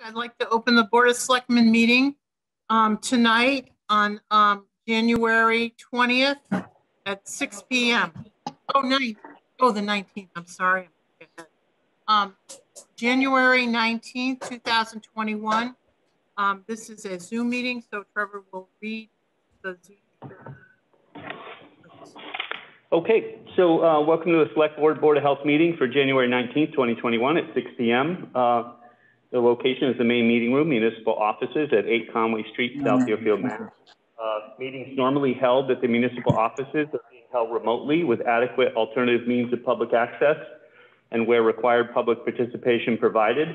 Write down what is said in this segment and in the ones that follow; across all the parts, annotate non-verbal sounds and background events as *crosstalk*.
I'd like to open the Board of Selectmen meeting um, tonight on um, January 20th at 6 PM. Oh, nine, oh, the 19th, I'm sorry. Um, January 19th, 2021. Um, This is a Zoom meeting, so Trevor will read the Zoom. Okay, so uh, welcome to the Select Board Board of Health meeting for January 19th, 2021 at 6 p.m. Uh, The location is the main meeting room, municipal offices at 8 Conway Street, South Deerfield, Mass. Uh, Meetings normally held at the municipal offices are being held remotely with adequate alternative means of public access and where required public participation provided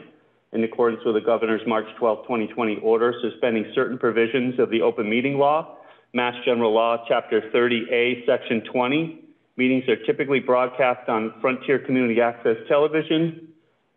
in accordance with the governor's March 12, 2020 order suspending certain provisions of the open meeting law, Mass General Law, Chapter 30A, Section 20. Meetings are typically broadcast on Frontier Community Access Television.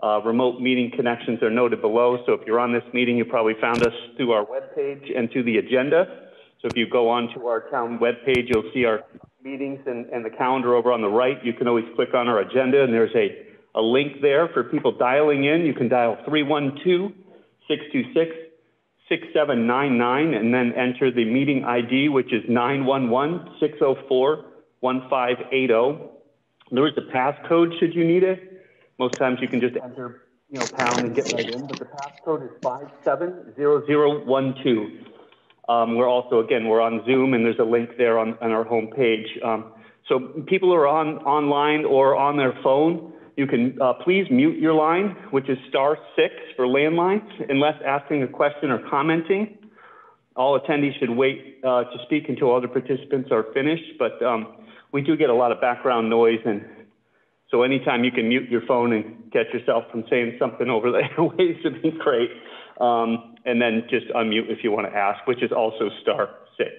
Uh, remote meeting connections are noted below. So if you're on this meeting, you probably found us through our webpage and to the agenda. So if you go on to our town webpage, you'll see our meetings and, and the calendar over on the right. You can always click on our agenda and there's a, a link there for people dialing in. You can dial 312 626 6799 and then enter the meeting ID, which is 911 604 1580. There is a passcode should you need it. Most times you can just enter, you know, pound and get right in, but the passcode is 570012. Um, we're also, again, we're on Zoom and there's a link there on, on our homepage. Um, so people who are on online or on their phone, you can uh, please mute your line, which is star six for landlines, unless asking a question or commenting. All attendees should wait uh, to speak until other participants are finished, but um, we do get a lot of background noise and so anytime you can mute your phone and catch yourself from saying something over the airwaves *laughs* would be great. Um, and then just unmute if you want to ask, which is also star six.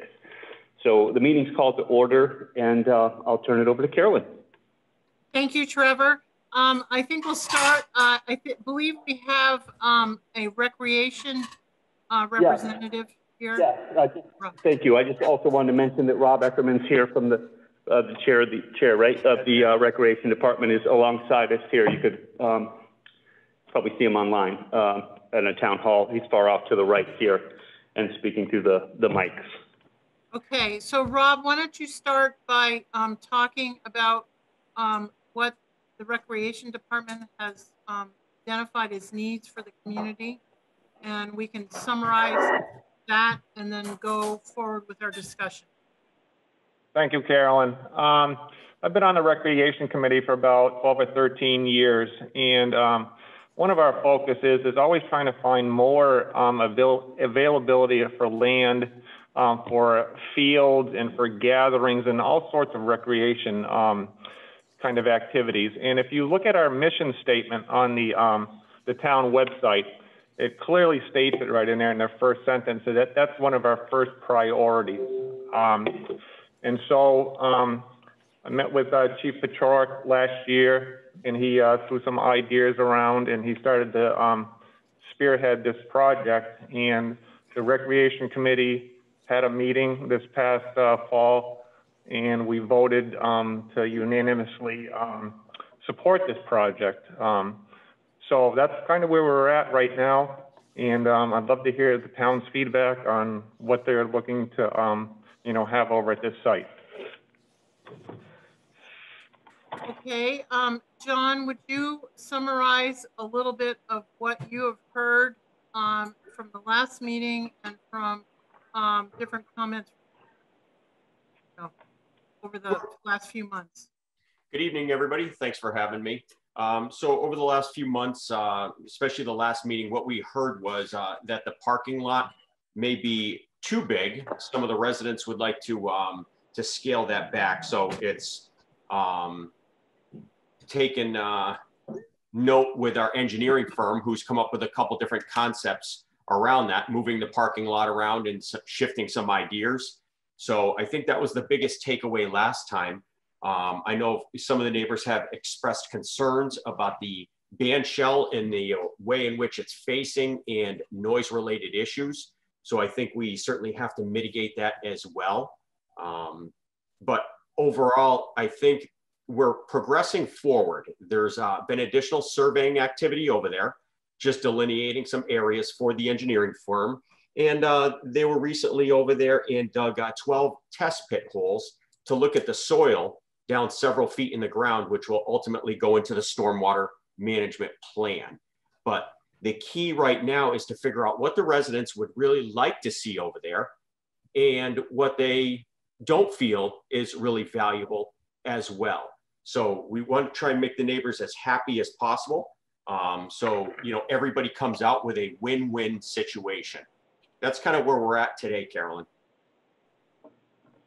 So the meeting's called to order, and uh, I'll turn it over to Carolyn. Thank you, Trevor. Um, I think we'll start, uh, I believe we have um, a recreation uh, representative here. Yeah, I thank you. I just also wanted to mention that Rob Eckerman's here from the uh, the chair, the chair, right, of the uh, recreation department is alongside us here. You could um, probably see him online uh, at a town hall. He's far off to the right here and speaking through the, the mics. Okay, so Rob, why don't you start by um, talking about um, what the recreation department has um, identified as needs for the community? And we can summarize that and then go forward with our discussion. Thank you, Carolyn. Um, I've been on the Recreation Committee for about 12 or 13 years, and um, one of our focuses is always trying to find more um, avail availability for land um, for fields and for gatherings and all sorts of recreation um, kind of activities. And if you look at our mission statement on the, um, the town website, it clearly states it right in there in the first sentence that that's one of our first priorities. And so um, I met with uh, Chief Paciorek last year, and he uh, threw some ideas around, and he started to um, spearhead this project. And the Recreation Committee had a meeting this past uh, fall, and we voted um, to unanimously um, support this project. Um, so that's kind of where we're at right now. And um, I'd love to hear the town's feedback on what they're looking to um, you know, have over at this site. Okay, um, John, would you summarize a little bit of what you have heard um, from the last meeting and from um, different comments you know, over the last few months? Good evening, everybody. Thanks for having me. Um, so over the last few months, uh, especially the last meeting, what we heard was uh, that the parking lot may be too big. Some of the residents would like to um, to scale that back. So it's um, taken uh, note with our engineering firm who's come up with a couple different concepts around that, moving the parking lot around and shifting some ideas. So I think that was the biggest takeaway last time. Um, I know some of the neighbors have expressed concerns about the band shell and the way in which it's facing and noise related issues. So I think we certainly have to mitigate that as well. Um, but overall, I think we're progressing forward. There's uh, been additional surveying activity over there. just delineating some areas for the engineering firm. And uh, they were recently over there and dug uh, 12 test pit holes to look at the soil down several feet in the ground, which will ultimately go into the stormwater management plan. But the key right now is to figure out what the residents would really like to see over there and what they don't feel is really valuable as well. So we want to try and make the neighbors as happy as possible. Um, so, you know, everybody comes out with a win-win situation. That's kind of where we're at today, Carolyn.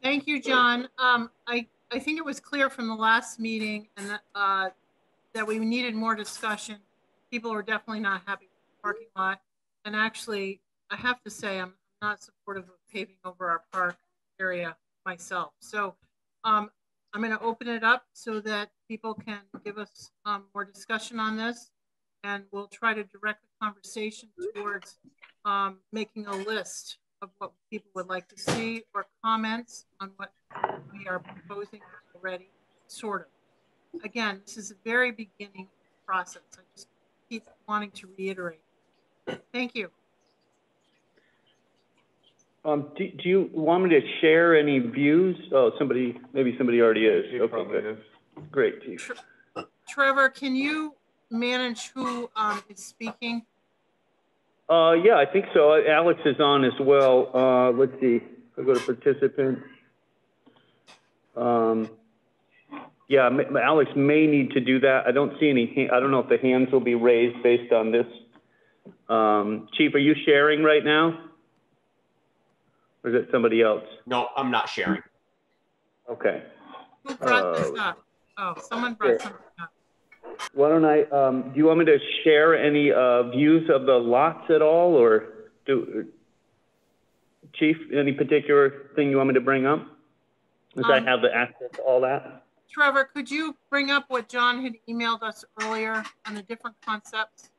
Thank you, John. Um, I, I think it was clear from the last meeting and that, uh, that we needed more discussion. People are definitely not happy with the parking lot. And actually, I have to say, I'm not supportive of paving over our park area myself. So um, I'm going to open it up so that people can give us um, more discussion on this. And we'll try to direct the conversation towards um, making a list of what people would like to see or comments on what we are proposing already, sort of. Again, this is the very beginning process. I just keep wanting to reiterate. Thank you. Um, do, do you want me to share any views? Oh, somebody, maybe somebody already is. He Okay, probably good. is. Great, Chief. Trevor, can you manage who um, is speaking? Uh, yeah, I think so. Alex is on as well. Uh, let's see. I'll go to participants. Um, yeah, M- Alex may need to do that. I don't see any, ha- I don't know if the hands will be raised based on this. Um, Chief, are you sharing right now? Or is it somebody else? No, I'm not sharing. Okay. Who brought this Uh, up? Oh, someone brought something up. Why don't I, um, do you want me to share any, uh, views of the lots at all, or do, Chief, any particular thing you want me to bring up? Since I Um, have the access to all that? Trevor, could you bring up what John had emailed us earlier on the different concepts?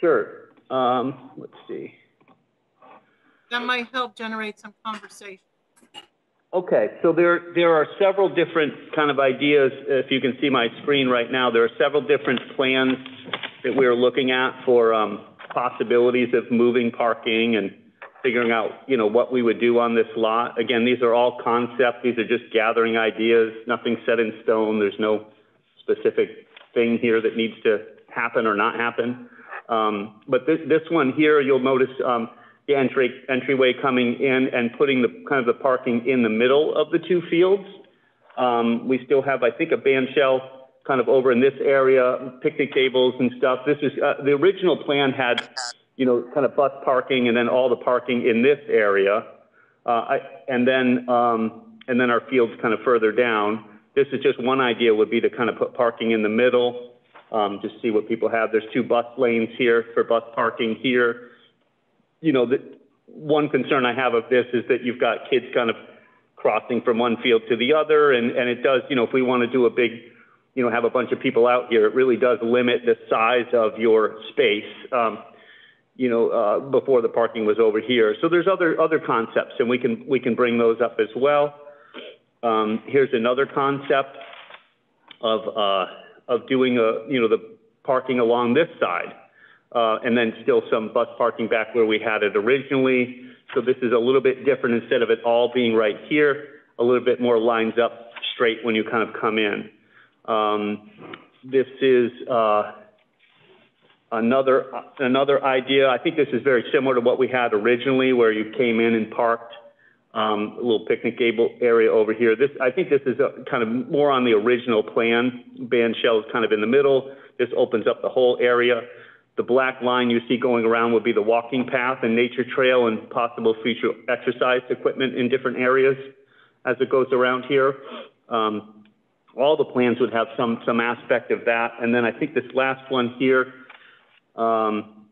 Sure. Um, let's see. That might help generate some conversation. Okay, so there, there are several different kind of ideas. If you can see my screen right now, there are several different plans that we're looking at for um, possibilities of moving parking and figuring out, you know, what we would do on this lot. Again, these are all concepts. These are just gathering ideas, nothing set in stone. There's no specific thing here that needs to happen or not happen. Um, but this, this one here, you'll notice um, the entry, entryway coming in and putting the kind of the parking in the middle of the two fields. Um, we still have, I think, a band shell kind of over in this area, picnic tables and stuff. This is uh, the original plan had, you know, kind of bus parking and then all the parking in this area, uh, I, and then um, and then our fields kind of further down. This is just one idea would be to kind of put parking in the middle, um, just see what people have. There's two bus lanes here for bus parking here you know, the one concern I have of this is that you've got kids kind of crossing from one field to the other, and, and it does, you know, if we want to do a big, you know, have a bunch of people out here, it really does limit the size of your space, um, you know, uh, before the parking was over here. So there's other, other concepts, and we can, we can bring those up as well. Um, here's another concept of, uh, of doing a, you know, the parking along this side. Uh, and then still some bus parking back where we had it originally. So this is a little bit different. Instead of it all being right here, a little bit more lines up straight when you kind of come in. Um, this is uh, another another idea. I think this is very similar to what we had originally, where you came in and parked um, a little picnic gable area over here. This I think this is a, kind of more on the original plan. Band shell is kind of in the middle. This opens up the whole area. The black line you see going around would be the walking path and nature trail and possible future exercise equipment in different areas as it goes around here. Um, all the plans would have some, some aspect of that. And then I think this last one here, um,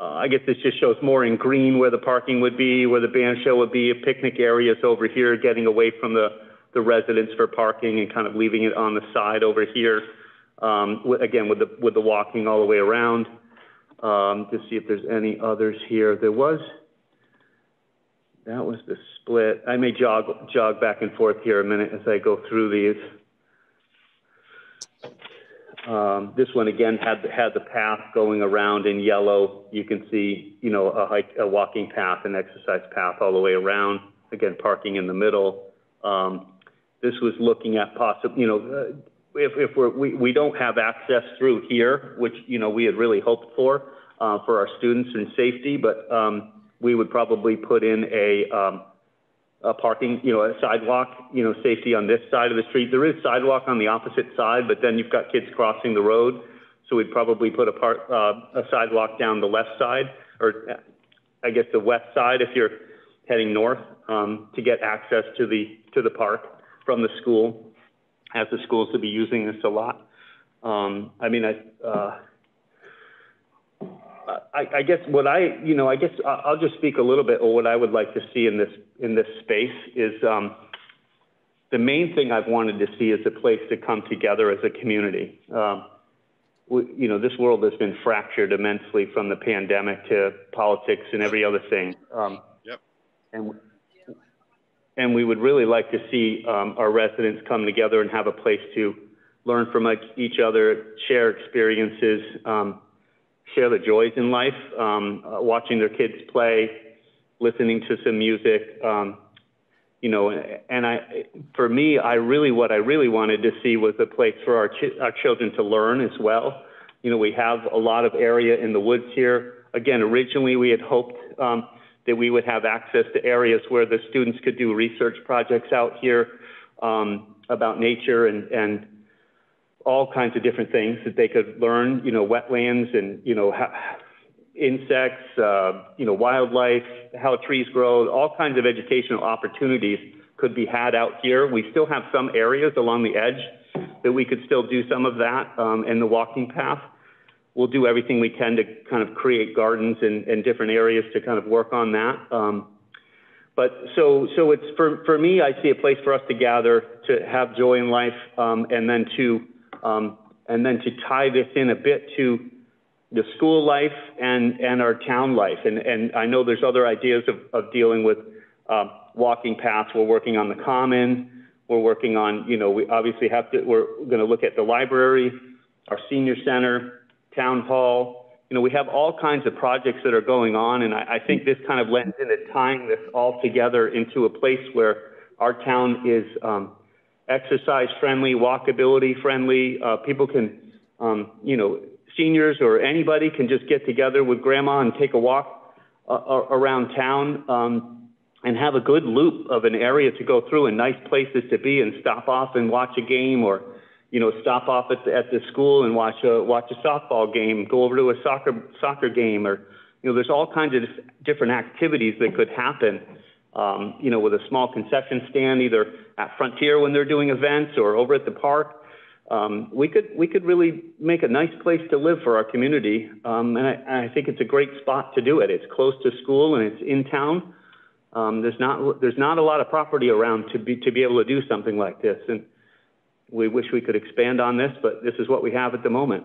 uh, I guess this just shows more in green where the parking would be, where the band shell would be, picnic areas over here, getting away from the, the residents for parking and kind of leaving it on the side over here um, with, again, with the, with the walking all the way around, um, to see if there's any others here. There was, that was the split. I may jog, jog back and forth here a minute as I go through these. Um, this one again had, had the path going around in yellow. You can see, you know, a hike, a walking path, an exercise path all the way around. Again, parking in the middle. Um, this was looking at possible, you know, uh, if, if we're, we, we don't have access through here, which, you know, we had really hoped for, uh, for our students and safety, but, um, we would probably put in a, a parking, you know, a sidewalk, you know, safety on this side of the street. There is sidewalk on the opposite side, but then you've got kids crossing the road. So we'd probably put a part, uh, a sidewalk down the left side, or uh, I guess the west side if you're heading north, um, to get access to the, to the park from the school, as the schools will be using this a lot. Um, I mean, I, uh, I, I guess what I, you know, I guess I'll just speak a little bit of what I would like to see in this, in this space is, um, the main thing I've wanted to see is a place to come together as a community. Um, we, you know, this world has been fractured immensely from the pandemic to politics and every other thing. Um, Yep. And, and we would really like to see, um, our residents come together and have a place to learn from each- each other, share experiences, um, share the joys in life, um, uh, watching their kids play, listening to some music, um, you know, and I, for me, I really, what I really wanted to see was a place for our, ch- our children to learn as well. You know, we have a lot of area in the woods here. Again, originally we had hoped um, that we would have access to areas where the students could do research projects out here um, about nature and, and all kinds of different things that they could learn, you know, wetlands and, you know, insects, uh, you know, wildlife, how trees grow, all kinds of educational opportunities could be had out here. We still have some areas along the edge that we could still do some of that um, in the walking path. We'll do everything we can to kind of create gardens in, in different areas to kind of work on that. Um, but so, so it's for, for me, I see a place for us to gather, to have joy in life, um, and then to, um, and then to tie this in a bit to the school life and, and our town life. And, and I know there's other ideas of, of dealing with um, walking paths. We're working on the common. We're working on, you know, we obviously have to, we're going to look at the library, our senior center, town hall. You know, we have all kinds of projects that are going on, and I, I think this kind of lends into tying this all together into a place where our town is um, exercise friendly, walkability friendly. Uh, people can, um, you know, seniors or anybody can just get together with grandma and take a walk uh, around town um, and have a good loop of an area to go through and nice places to be and stop off and watch a game or you know stop off at the, at the school and watch a watch a softball game go over to a soccer soccer game or you know there's all kinds of different activities that could happen um, you know with a small concession stand either at frontier when they're doing events or over at the park um, we could we could really make a nice place to live for our community, um, and I, I, think it's a great spot to do it. It's close to school and it's in town. Um, there's not there's not a lot of property around to be to be able to do something like this, and we wish we could expand on this, but this is what we have at the moment.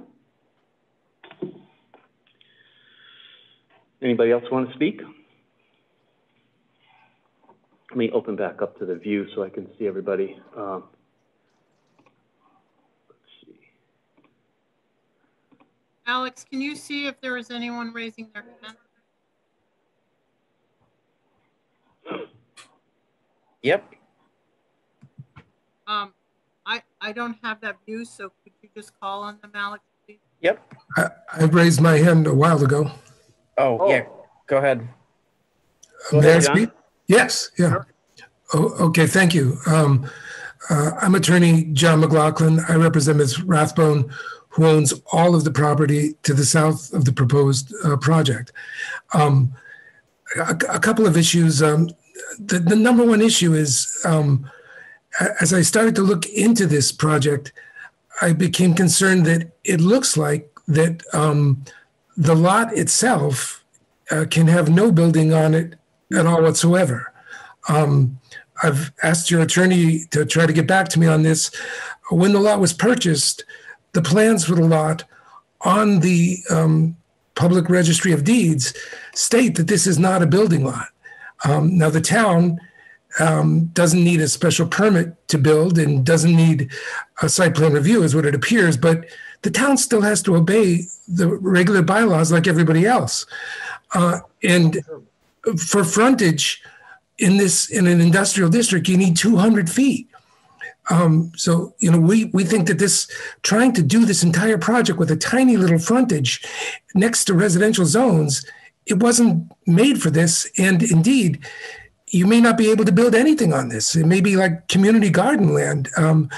Anybody else want to speak? Let me open back up to the view so I can see everybody. Um, see Alex, can you see if there is anyone raising their hand? Yep. Um, I, I don't have that view, so could you just call on them, Alex, please? Yep. I, I raised my hand a while ago. Oh, Oh. yeah. Go ahead. Go May I ahead, John. speak? Yes, yeah. Oh, okay, thank you. Um, uh, I'm attorney John McLaughlin. I represent Ms. Rathbone, who owns all of the property to the south of the proposed uh, project. Um, a, a couple of issues. Um, the, the number one issue is um, as I started to look into this project, I became concerned that it looks like that um, the lot itself uh, can have no building on it at all whatsoever. Um, I've asked your attorney to try to get back to me on this. When the lot was purchased, the plans for the lot on the um, public registry of deeds state that this is not a building lot. Um, now, the town um, doesn't need a special permit to build and doesn't need a site plan review, is what it appears, but the town still has to obey the regular bylaws like everybody else. Uh, and for frontage in this in an industrial district, you need 200 feet. Um, so you know, we we think that this trying to do this entire project with a tiny little frontage next to residential zones, it wasn't made for this. And indeed, you may not be able to build anything on this. It may be like community garden land. Um,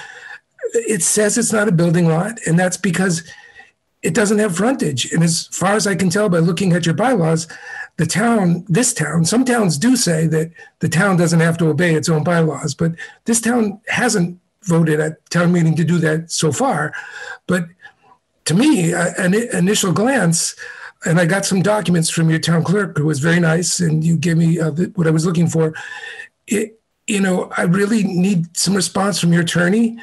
it says it's not a building lot, and that's because it doesn't have frontage. And as far as I can tell by looking at your bylaws, the town, this town, some towns do say that the town doesn't have to obey its own bylaws, but this town hasn't voted at town meeting to do that so far. But to me, an initial glance, and I got some documents from your town clerk who was very nice, and you gave me uh, what I was looking for. It, you know, I really need some response from your attorney.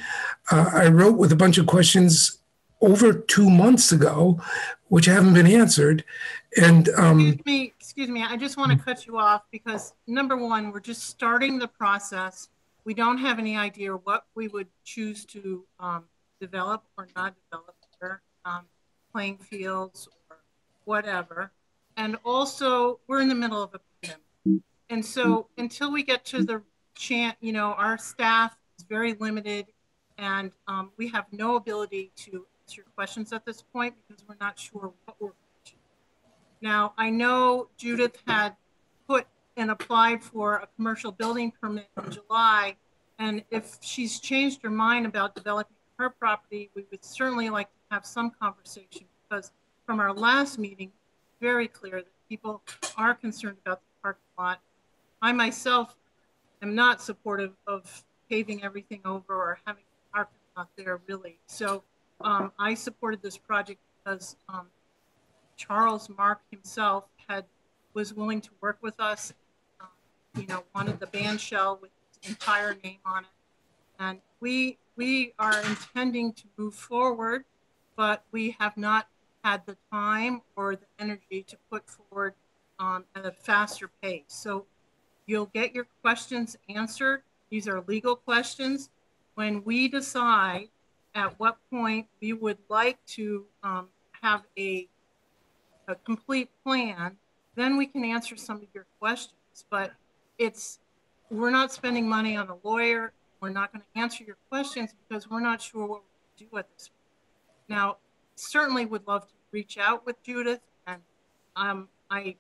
Uh, I wrote with a bunch of questions over two months ago, which haven't been answered. And um, Excuse me, excuse me, I just want to cut you off because number one, we're just starting the process. We don't have any idea what we would choose to um, develop or not develop here, um, playing fields or whatever. And also, we're in the middle of a pandemic. And so until we get to the chant, you know, our staff is very limited and um, we have no ability to answer questions at this point because we're not sure what we're now, I know Judith had put and applied for a commercial building permit in July. And if she's changed her mind about developing her property, we would certainly like to have some conversation because from our last meeting, very clear that people are concerned about the parking lot. I myself am not supportive of paving everything over or having parking lot there really. So um, I supported this project because um, Charles Mark himself had was willing to work with us. Um, you know, wanted the band shell with his entire name on it, and we we are intending to move forward, but we have not had the time or the energy to put forward um, at a faster pace. So you'll get your questions answered. These are legal questions. When we decide at what point we would like to um, have a a complete plan, then we can answer some of your questions. But it's, we're not spending money on a lawyer. We're not going to answer your questions because we're not sure what we do at this point. Now, certainly would love to reach out with Judith and um, I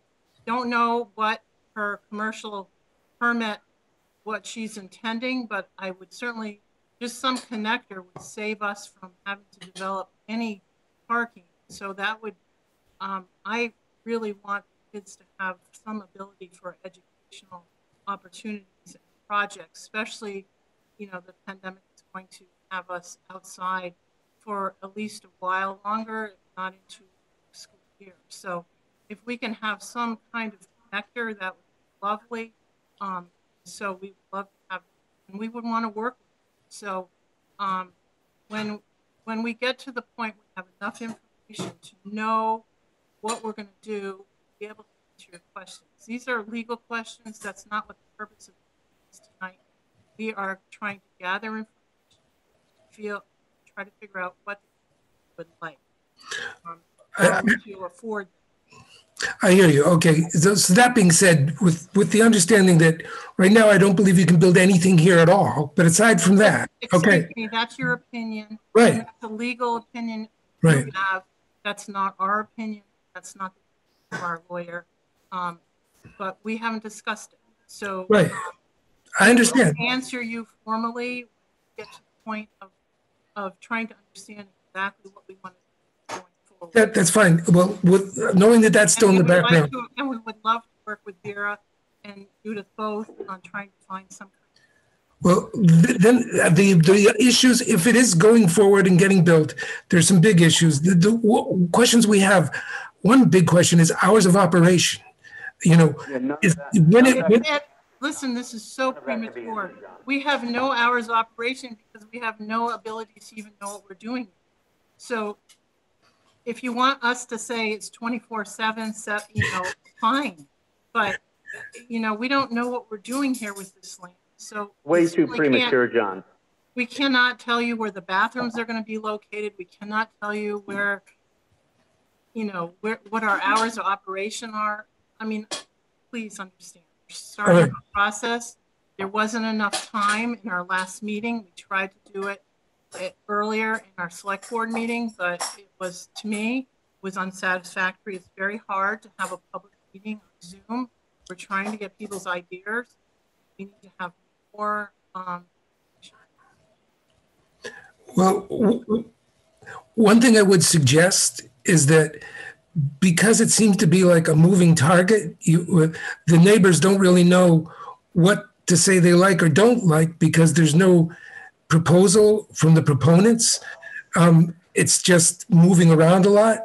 don't know what her commercial permit, what she's intending, but I would certainly, just some connector would save us from having to develop any parking. So that would um, I really want kids to have some ability for educational opportunities and projects, especially, you know, the pandemic is going to have us outside for at least a while longer, if not into school year. So if we can have some kind of connector, that would be lovely. Um, so we would love to have, and we would want to work. So um, when when we get to the point we have enough information to know what we're going to do, be able to answer your questions. These are legal questions. That's not what the purpose of this tonight. We are trying to gather information, feel, try to figure out what would like um, to afford. I hear you. Okay. So, so, that being said, with with the understanding that right now I don't believe you can build anything here at all. But aside from that, Excuse okay. Me, that's your opinion. Right. That's a legal opinion right. have. That's not our opinion. That's not our lawyer. Um, but we haven't discussed it. So right. I understand. Answer you formally, get to the point of, of trying to understand exactly what we want to do going forward. That, that's fine. Well, with knowing that that's still in the background. Like to, and we would love to work with Vera and Judith both on trying to find some well, then uh, the the issues, if it is going forward and getting built, there's some big issues. The, the questions we have one big question is hours of operation. You know, yeah, is, when it, when, listen, this is so premature. We have no hours of operation because we have no ability to even know what we're doing. So if you want us to say it's 24 seven, you know, fine. But, you know, we don't know what we're doing here with this land. So way too premature, John. we cannot tell you where the bathrooms are going to be located. We cannot tell you where, you know, where, what our hours of operation are. I mean, please understand, we're starting Alright. *clears throat* the process. There wasn't enough time in our last meeting. We tried to do it uh, earlier in our select board meeting, but it was, to me, was unsatisfactory. It's very hard to have a public meeting on Zoom. We're trying to get people's ideas. We need to have more, um, Well, one thing I would suggest is that because it seems to be like a moving target, you, the neighbors don't really know what to say they like or don't like because there's no proposal from the proponents. Um, it's just moving around a lot.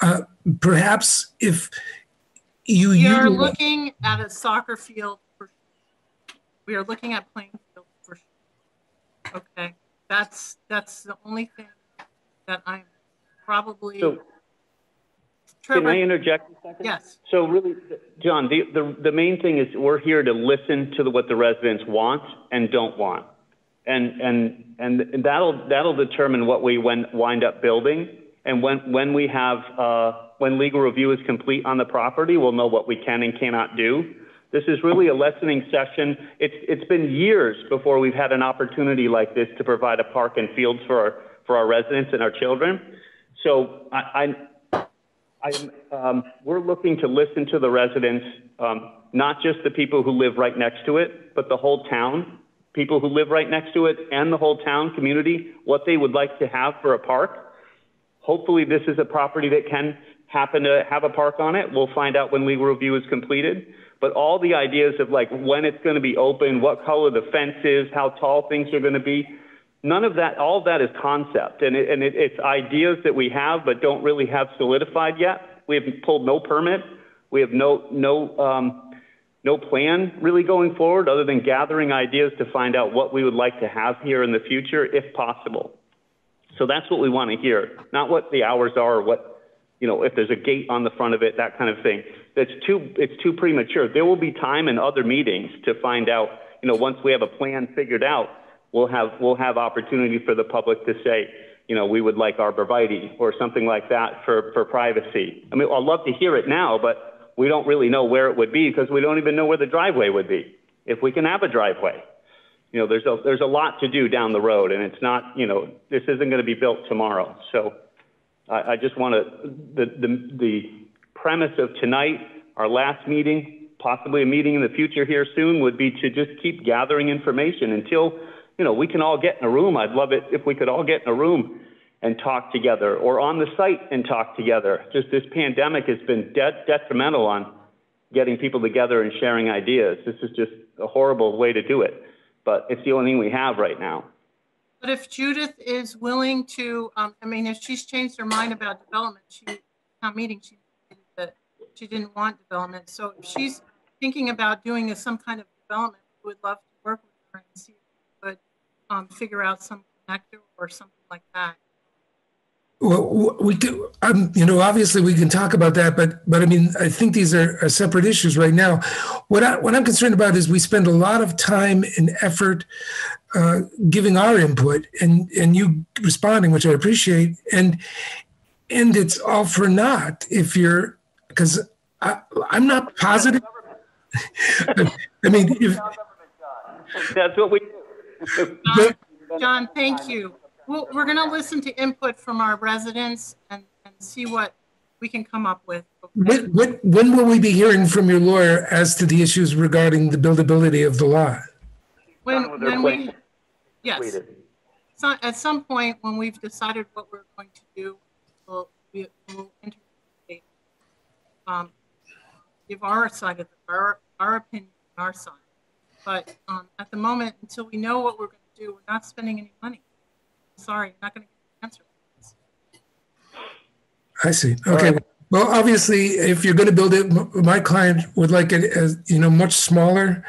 Uh, perhaps if you utilize- looking at a soccer field. We are looking at playing field for sure. Okay, that's, that's the only thing that I'm probably. So can I interject a second? yes, So really, John, the, the, the main thing is we're here to listen to the, what the residents want and don't want. And, and, and that'll, that'll determine what we when, wind up building. And when, when we have, uh, when legal review is complete on the property, we'll know what we can and cannot do. This is really a lessening session. It's, it's been years before we've had an opportunity like this to provide a park and fields for our, for our residents and our children. So I, I, I'm, um, we're looking to listen to the residents, um, not just the people who live right next to it, but the whole town, people who live right next to it and the whole town community, what they would like to have for a park. Hopefully, this is a property that can happen to have a park on it. We'll find out when legal review is completed. But all the ideas of like when it's going to be open, what color the fence is, how tall things are going to be, none of that, all of that is concept. And, it, and it, it's ideas that we have but don't really have solidified yet. We have pulled no permit. We have no, no, um, no plan really going forward other than gathering ideas to find out what we would like to have here in the future if possible. So that's what we want to hear, not what the hours are or what, you know, if there's a gate on the front of it, that kind of thing. That's too, it's too premature. There will be time in other meetings to find out, you know, once we have a plan figured out, we'll have, we'll have opportunity for the public to say, you know, we would like arborvitae or something like that for, for privacy. I mean, I'd love to hear it now, but we don't really know where it would be because we don't even know where the driveway would be, if we can have a driveway you know, there's a, there's a lot to do down the road and it's not, you know, this isn't going to be built tomorrow. So I, I just want to, the, the, the premise of tonight, our last meeting, possibly a meeting in the future here soon would be to just keep gathering information until, you know, we can all get in a room. I'd love it if we could all get in a room and talk together or on the site and talk together. Just this pandemic has been de- detrimental on getting people together and sharing ideas. This is just a horrible way to do it but it's the only thing we have right now. but if Judith is willing to, um, I mean, if she's changed her mind about development, she, town meeting, she, she didn't want development. So if she's thinking about doing a- some kind of development, we would love to work with her and see if we could, um, figure out some connector or something like that. Well, we do, um, you know, obviously we can talk about that, but, but I mean, I think these are, are separate issues right now. What I, what I'm concerned about is we spend a lot of time and effort uh, giving our input and, and you responding, which I appreciate. And, and it's all for naught if you're, because I, I'm not positive. I mean, if, That's what we do. John, John, thank you. We'll, we're gonna listen to input from our residents and, and see what we can come up with. okay? when, when, when will we be hearing from your lawyer as to the issues regarding the buildability of the lot? When, when we, yes, so, at some point, when we've decided what we're going to do, we'll, we- we'll enter, a- um, give our side of, the- our, our opinion, on our side. But, um, at the moment, until we know what we're gonna do, we're not spending any money. Sorry, I'm not gonna get an answer. I see. Okay. Well, obviously, if you're going to build it, my client would like it as, you know, much smaller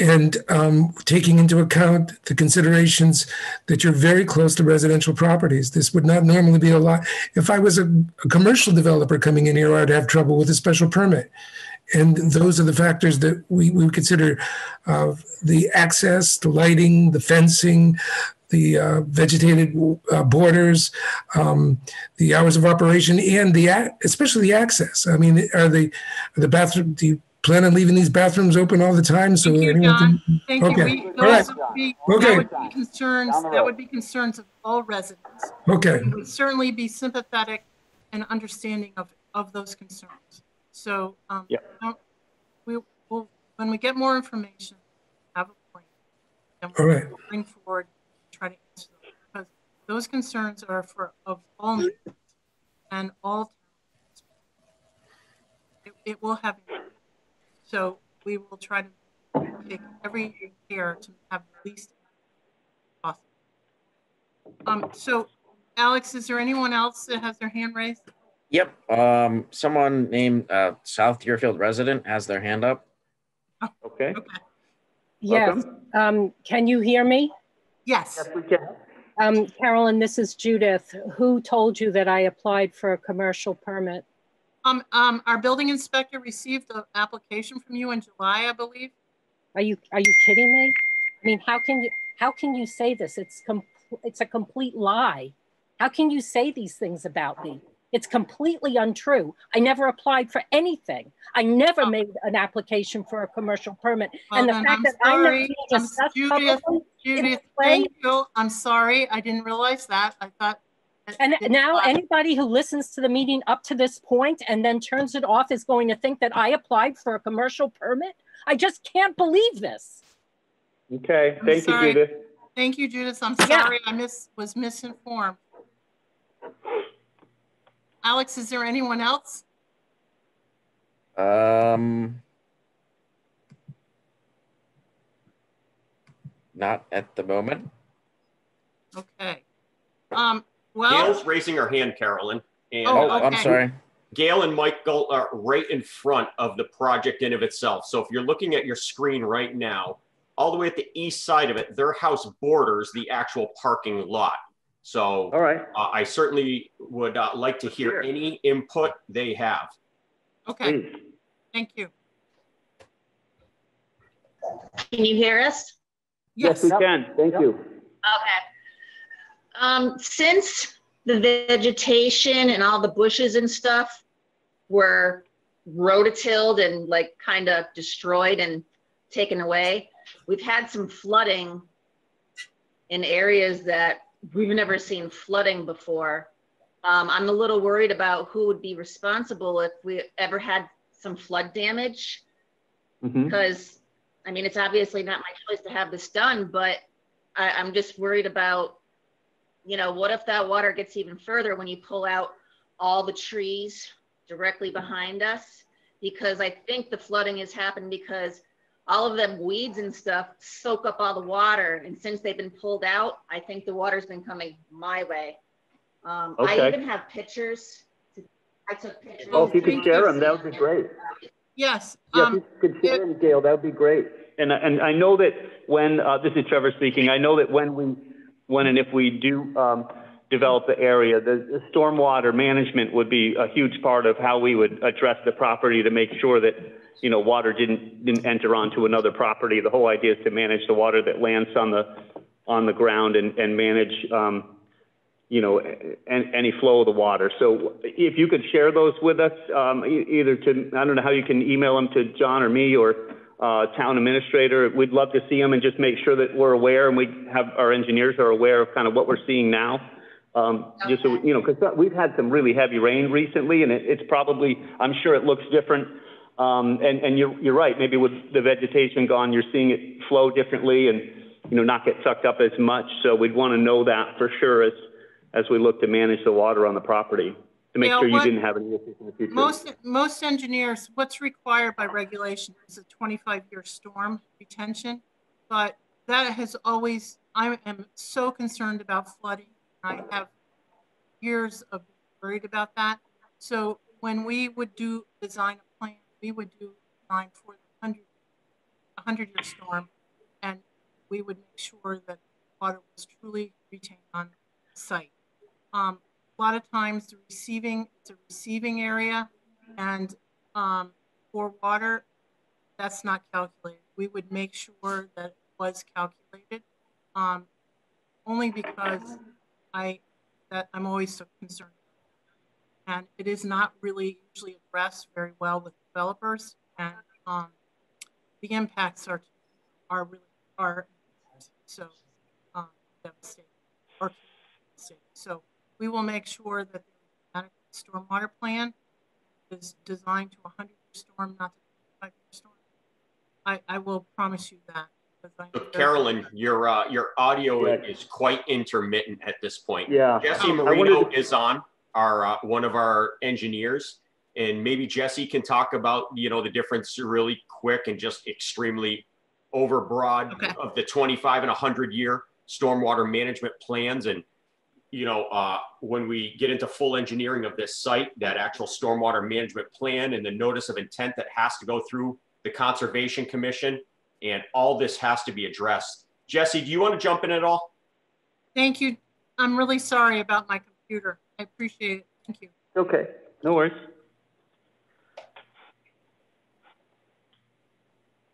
and um, taking into account the considerations that you're very close to residential properties. This would not normally be a lot. If I was a, a commercial developer coming in here, I'd have trouble with a special permit. And those are the factors that we, we consider uh, the access, the lighting, the fencing, the uh, vegetated uh, borders, um, the hours of operation, and the ac- especially the access. I mean, are the are the bathroom? Do you plan on leaving these bathrooms open all the time so Thank you, anyone John. can? Thank you. Okay. We- All right. Those would be, Okay. that would be concerns, Down that would be concerns of all residents. Okay. We would certainly be sympathetic and understanding of, of those concerns. So, um, Yep. don't- we will, when we get more information, have a plan. And we'll bring forward, try to answer them. Because those concerns are for, of all and all. towns. It, it will have, so we will try to take every care to have the least possible. Um, so Alex, is there anyone else that has their hand raised? Yep. Um, someone named uh, South Deerfield resident has their hand up. Okay. Okay, Yes, um, can you hear me? Yes. yes, we can. Um, Carolyn, this is Judith. Who told you that I applied for a commercial permit? um, um, our building inspector received the application from you in July, I believe. Are you, are you kidding me? I mean, how can you, how can you say this? It's com, it's a complete lie. How can you say these things about me? It's completely untrue. I never applied for anything. I never Oh. made an application for a commercial permit. Well, And the fact I'm that I'm not sorry. being I'm- Judith, publicly Judith, way- thank you. I'm sorry, I didn't realize that. I thought. that- And now anybody who listens to the meeting up to this point and then turns it off is going to think that I applied for a commercial permit? I just can't believe this. Okay, I'm thank you. Judith. Thank you, Judith. I'm Yeah. sorry, I miss, was misinformed. Alex, is there anyone else? Um, not at the moment. Okay. Um, well, Gail's raising her hand, Carolyn. And Oh, Oh, I'm sorry. Gail and Michael are right in front of the project in of itself. So if you're looking at your screen right now, all the way at the east side of it, their house borders the actual parking lot. So All right, uh, I certainly would uh, like to hear Sure. any input they have. okay, please. thank you. Can you hear us? Yes, we can. Thank you. Okay. Um, since the vegetation and all the bushes and stuff were rototilled and like kind of destroyed and taken away, we've had some flooding in areas that we've never seen flooding before. Um, I'm a little worried about who would be responsible if we ever had some flood damage. Mhm. because I mean, it's obviously not my choice to have this done, but I, I'm just worried about, you know, what if that water gets even further when you pull out all the trees directly behind us? Because I think the flooding has happened because all of them weeds and stuff soak up all the water. And since they've been pulled out, I think the water's been coming my way. Um, I even have pictures. I took pictures. Oh, if you could share them, that would be great. yes. Yeah, Um, if you could share them, Gail, that would be great. And, and I know that when, uh, this is Trevor speaking, I know that when we, when and if we do, um, develop the area, the, the stormwater management would be a huge part of how we would address the property to make sure that, you know, water didn't, didn't enter onto another property. The whole idea is to manage the water that lands on the, on the ground and, and manage, um, you know, any flow of the water. So if you could share those with us, um, either to, I don't know how you can email them to John or me or, uh, town administrator, we'd love to see them and just make sure that we're aware and we have, our engineers are aware of kind of what we're seeing now. Um, just so, you know, cause we've had some really heavy rain recently and it, it's probably, I'm sure it looks different. Um, and, and you're, you're right, maybe with the vegetation gone, you're seeing it flow differently and, you know, not get sucked up as much. So we'd want to know that for sure as, as we look to manage the water on the property, to make Yeah, sure you didn't have any issues in the future. Most, most engineers, what's required by regulation is a 25-year storm retention. But that has always, I am so concerned about flooding. I have years of worried about that. So when we would do design a plan, we would do design for the 100, a 100-year storm. And we would make sure that water was truly retained on site. Um, a lot of times the receiving, it's a receiving area and, um, for water, that's not calculated. We would make sure that it was calculated. Um, only because I, that I'm always so concerned. And it is not really usually addressed very well with developers and, um, the impacts are, are really, are, so, um, devastating. or devastating. So we will make sure that the adequate stormwater plan is designed to a hundred year storm, not to a five year storm. I, I will promise you that. because I know So Carolyn, your, uh, your audio Yeah. is quite intermittent at this point. Yeah. Jesse Oh. Marino wanted is on, our, uh, one of our engineers. And maybe Jesse can talk about, you know, the difference really quick and just extremely overbroad Okay. of the 25 and 100 year stormwater management plans. And, you know, uh, when we get into full engineering of this site, that actual stormwater management plan and the notice of intent that has to go through the Conservation Commission, and all this has to be addressed. Jesse, do you want to jump in at all? Thank you. I'm really sorry about my computer. I appreciate it. Thank you. Okay, no worries.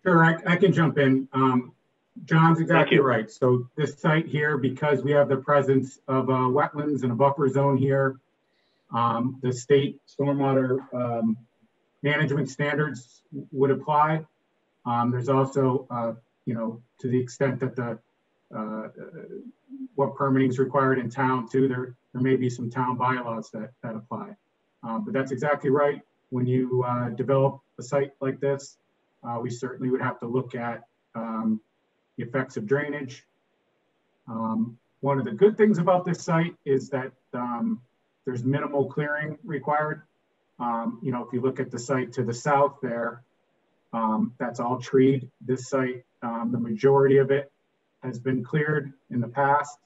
Sure, I, I can jump in. Um, John's exactly right. So this site here, because we have the presence of uh, wetlands and a buffer zone here, um, the state stormwater um, management standards would apply. Um, there's also, uh, you know, to the extent that the uh, what permitting is required in town too, there there may be some town bylaws that that apply. Um, but that's exactly right. When you uh, develop a site like this, uh, we certainly would have to look at um, the effects of drainage. Um, one of the good things about this site is that um, there's minimal clearing required. Um, you know, if you look at the site to the south there, um, that's all treed. This site, um, the majority of it has been cleared in the past.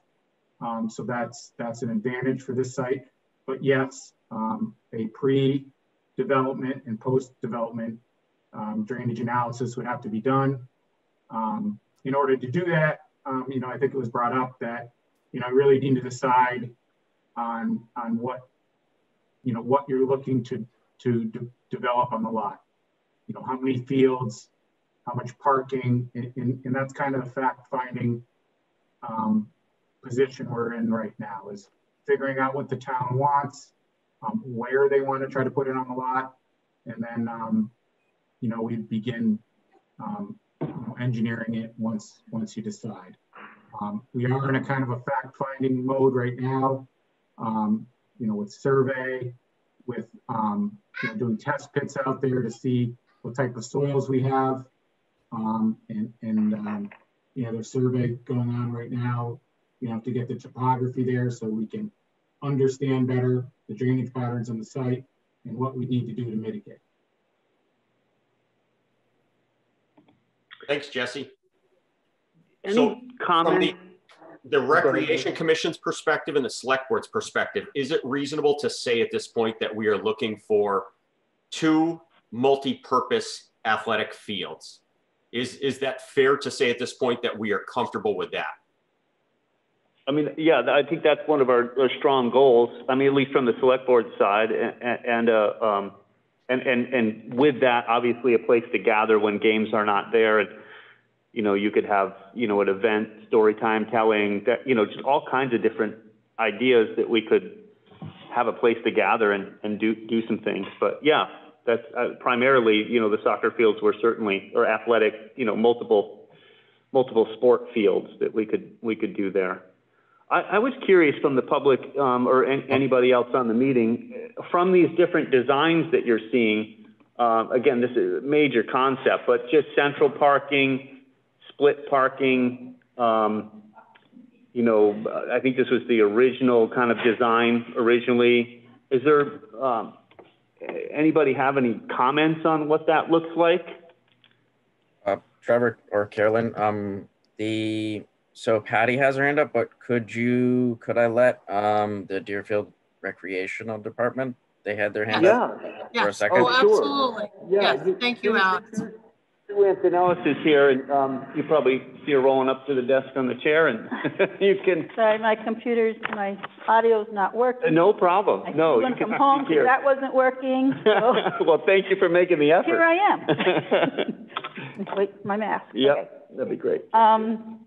So that's that's an advantage for this site. But yes, a pre-development and post-development um, drainage analysis would have to be done. Um, in order to do that, um, you know, I think it was brought up that, you know, I really need to decide on, on what, you know, what you're looking to, to de develop on the lot. You know, how many fields, how much parking, and, and, and that's kind of the fact-finding um, position we're in right now is figuring out what the town wants, um, where they want to try to put it on the lot, and then, um, you know, we begin um, engineering it once once you decide. Um, we are in a kind of a fact-finding mode right now, um, you know, with survey, with um, you know, doing test pits out there to see what type of soils we have, um, and and um, you know, there's survey going on right now. You have to get the topography there so we can understand better the drainage patterns on the site and what we need to do to mitigate. Thanks, Jesse. Any So, From comment? the, the Recreation Commission's perspective and the Select Board's perspective, is it reasonable to say at this point that we are looking for two multi-purpose athletic fields? Is, is that fair to say at this point that we are comfortable with that? I mean, yeah, I think that's one of our, our strong goals. I mean, at least from the select board side and, and, uh, um, and, and, and with that, obviously a place to gather when games are not there. And, you know, you could have, you know, an event, story time telling that, you know, just all kinds of different ideas that we could have a place to gather and, and do, do some things. But yeah, that's uh, primarily, you know, the soccer fields were certainly, or athletic, you know, multiple, multiple sport fields that we could, we could do there. I, I was curious from the public um, or an, anybody else on the meeting, from these different designs that you're seeing, um, again, this is a major concept, but just central parking, split parking, um, you know, I think this was the original kind of design originally. Is there, um, anybody have any comments on what that looks like? Uh, Trevor or Carolyn, um, the, so Patty has her hand up, but could you, could I let, um, the Deerfield Recreational Department, they had their hand up for a second? Oh, absolutely. Yes, thank you, Alex. Sue Antonellis is here, and um, you probably see her rolling up to the desk on the chair, and *laughs* you can, *laughs* Sorry, my computer's, my audio's not working. no problem, I no. was you gonna come home, *laughs* speak 'cause here. that wasn't working, so Well, thank you for making the effort. here I am. Wait, my mask. Okay. That'd be great. Um,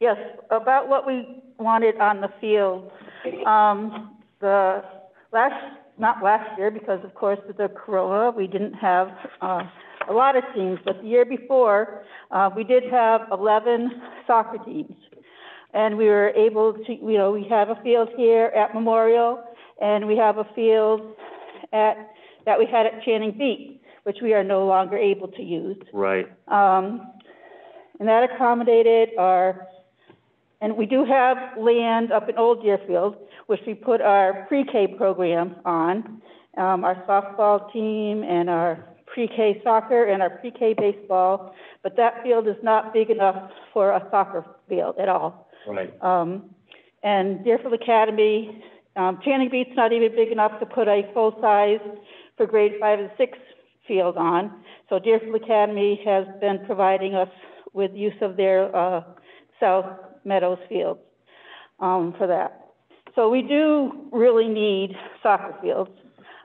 yes, about what we wanted on the field. Um, the last, not last year, because of course with the corona, we didn't have, uh, a lot of teams, but the year before, uh, we did have eleven soccer teams. And we were able to, you know, we have a field here at Memorial, and we have a field at, that we had at Channing Beach, which we are no longer able to use. Right. Um, and that accommodated our, and we do have land up in Old Deerfield, which we put our pre-K program on, um, our softball team and our pre-K soccer and our pre-K baseball, but that field is not big enough for a soccer field at all. Right. Um, and Deerfield Academy, um, Channing Beach's not even big enough to put a full-size for grade five and six field on. So Deerfield Academy has been providing us with use of their, uh, South Meadows fields, um, for that. So we do really need soccer fields.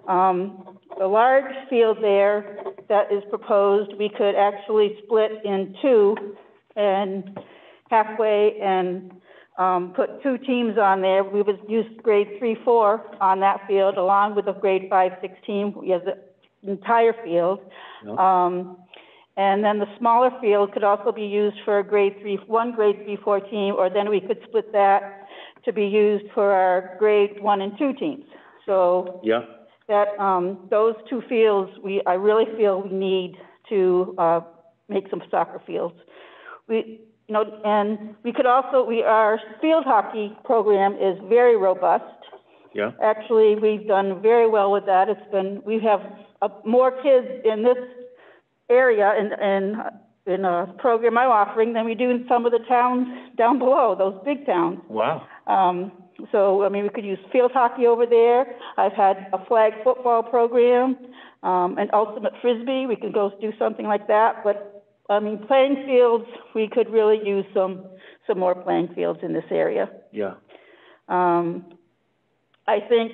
Um, the large field there that is proposed, we could actually split in two and halfway and, um, put two teams on there. We would use grade three, four on that field along with the grade five, six team. We have the entire field. Um, and then the smaller field could also be used for a grade three, one grade three, four team, or then we could split that to be used for our grade one and two teams. So Yeah. that, um, those two fields, we, I really feel we need to, uh, make some soccer fields. We, you know, and we could also, we, our field hockey program is very robust. Yeah. Actually, we've done very well with that. It's been, we have, uh, more kids in this area in, in, in a program I'm offering than we do in some of the towns down below, those big towns. Wow. Um, so, I mean, we could use field hockey over there. I've had a flag football program, um, and ultimate frisbee. We could go do something like that. But, I mean, playing fields, we could really use some, some more playing fields in this area. Yeah. Um, I think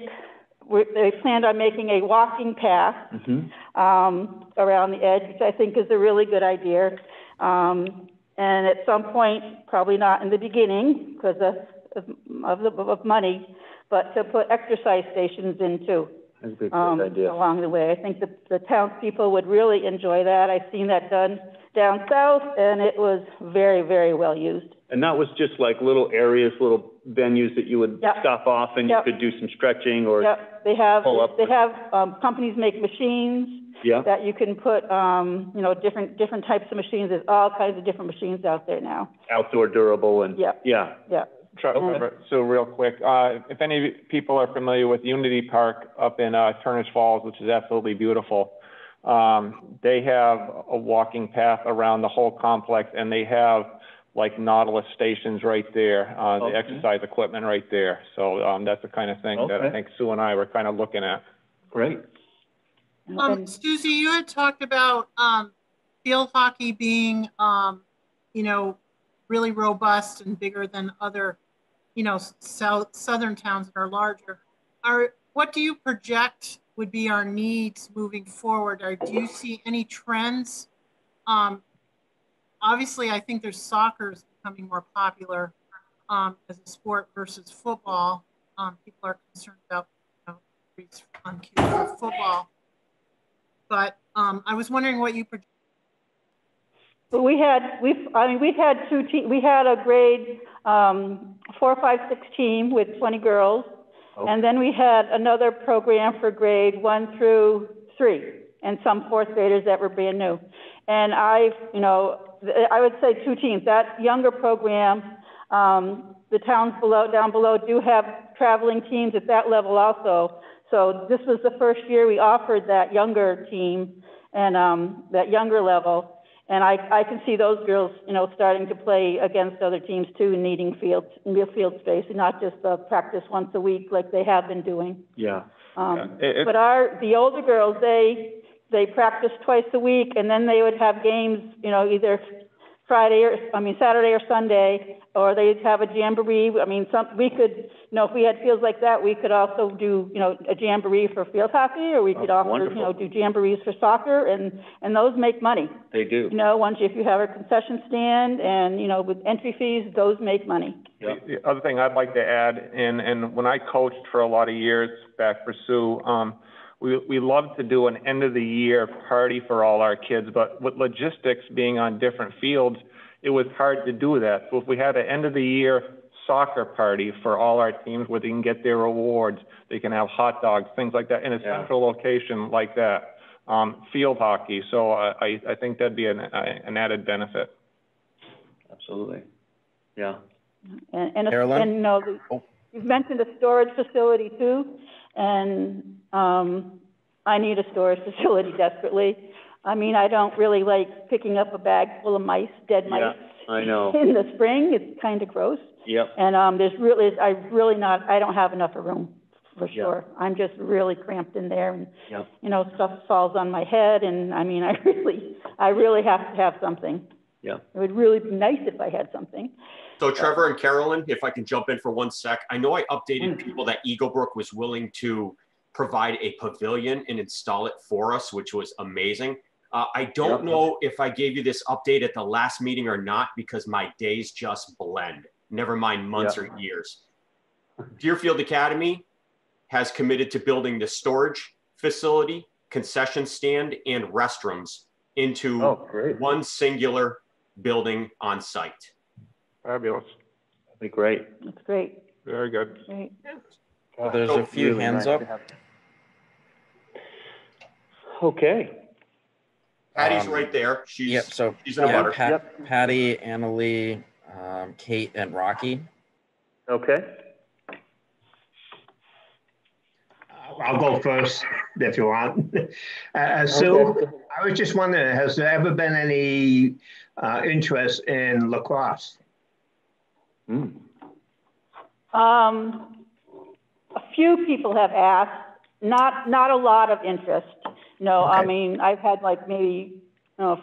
they planned on making a walking path Mm-hmm. um, around the edge, which I think is a really good idea. Um, and at some point, probably not in the beginning because of, of, of, the, of money, but to put exercise stations in too. That's a good, Um, good idea. along the way. I think the, the townspeople would really enjoy that. I've seen that done down south and it was very, very well used. And that was just like little areas, little venues that you would Yep. stop off and you could do some stretching or, Yep, they have, pull up. they have, um, companies make machines yeah? that you can put, um, you know, different, different types of machines. There's all kinds of different machines out there now. Outdoor durable and, Yep. yeah. Yeah. Trevor, so real quick, uh, if any people are familiar with Unity Park up in, uh, Turner's Falls, which is absolutely beautiful, um, they have a walking path around the whole complex and they have like Nautilus stations right there, uh, the Okay. exercise equipment right there. So, um, that's the kind of thing that I Okay. think Sue and I were kind of looking at. Great. Um, Susie, you had talked about, um, field hockey being, um, you know, really robust and bigger than other, you know, south, southern towns that are larger. Are, what do you project would be our needs moving forward? Or do you see any trends? Um, obviously, I think there's soccer is becoming more popular, um, as a sport versus football. Um, people are concerned about, you know, on cue for football. But um, I was wondering what you project. But we had, we've, I mean, we've had two te, we had a grade, um, four, five, six team with twenty girls. Oh. And then we had another program for grade one through three, and some fourth graders that were brand new. And I've, you know, th- I would say two teams, that younger program, um, the towns below, down below do have traveling teams at that level also. So this was the first year we offered that younger team and, um, that younger level. And I, I can see those girls, you know, starting to play against other teams too, needing field, real field space, and not just, uh, practice once a week like they have been doing. Yeah. Um, Yeah, it- it- but our, the older girls, they, they practice twice a week, and then they would have games, you know, either Friday or, I mean, Saturday or Sunday, or they'd have a jamboree. I mean, some, we could, you know, if we had fields like that, we could also do, you know, a jamboree for field hockey, or we could Oh, offer, you know, do jamborees for soccer, and, and those make money. They do. You know, once, if you have a concession stand and, you know, with entry fees, those make money. Yeah. The the other thing I'd like to add, and, and when I coached for a lot of years back for Sue, um, we, we love to do an end of the year party for all our kids, but with logistics being on different fields, it was hard to do that. So if we had an end of the year soccer party for all our teams where they can get their awards, they can have hot dogs, things like that, in a Yeah. central location like that. Um, field hockey, so I, I, I think that'd be an, an added benefit. Absolutely. Yeah. And, and, Carolyn? and, you know, Oh. you've mentioned a storage facility too, and, um, I need a storage *laughs* facility desperately. I mean, I don't really like picking up a bag full of mice, dead Yeah, mice. I know. *laughs* In the spring, it's kind of gross. Yep. And, um, there's really, I really not, I don't have enough room, for Yeah. sure. I'm just really cramped in there and, Yep. you know, stuff falls on my head and, I mean, *laughs* I really, I really have to have something. Yeah. It would really be nice if I had something. So Trevor and Carolyn, if I can jump in for one sec, I know I updated people that Eaglebrook was willing to provide a pavilion and install it for us, which was amazing. Uh, I don't Yep. know if I gave you this update at the last meeting or not because my days just blend. Never mind months or years. Deerfield Academy has committed to building the storage facility, concession stand, and restrooms into Oh, one singular building on site. Fabulous, That'd be great. That's great, very good. great. Well, there's a few Really hands nice up. Okay. Patty's Um, right there. She's Yep, so, she's in a butter. Pat, Patty, Annalee, um, Kate, and Rocky. Okay. I'll go first if you want. *laughs* Uh, Sue, Okay. I was just wondering, has there ever been any uh, interest in lacrosse? Hmm. Um, a few people have asked, not, not a lot of interest. No, I mean, I've had like maybe, you know,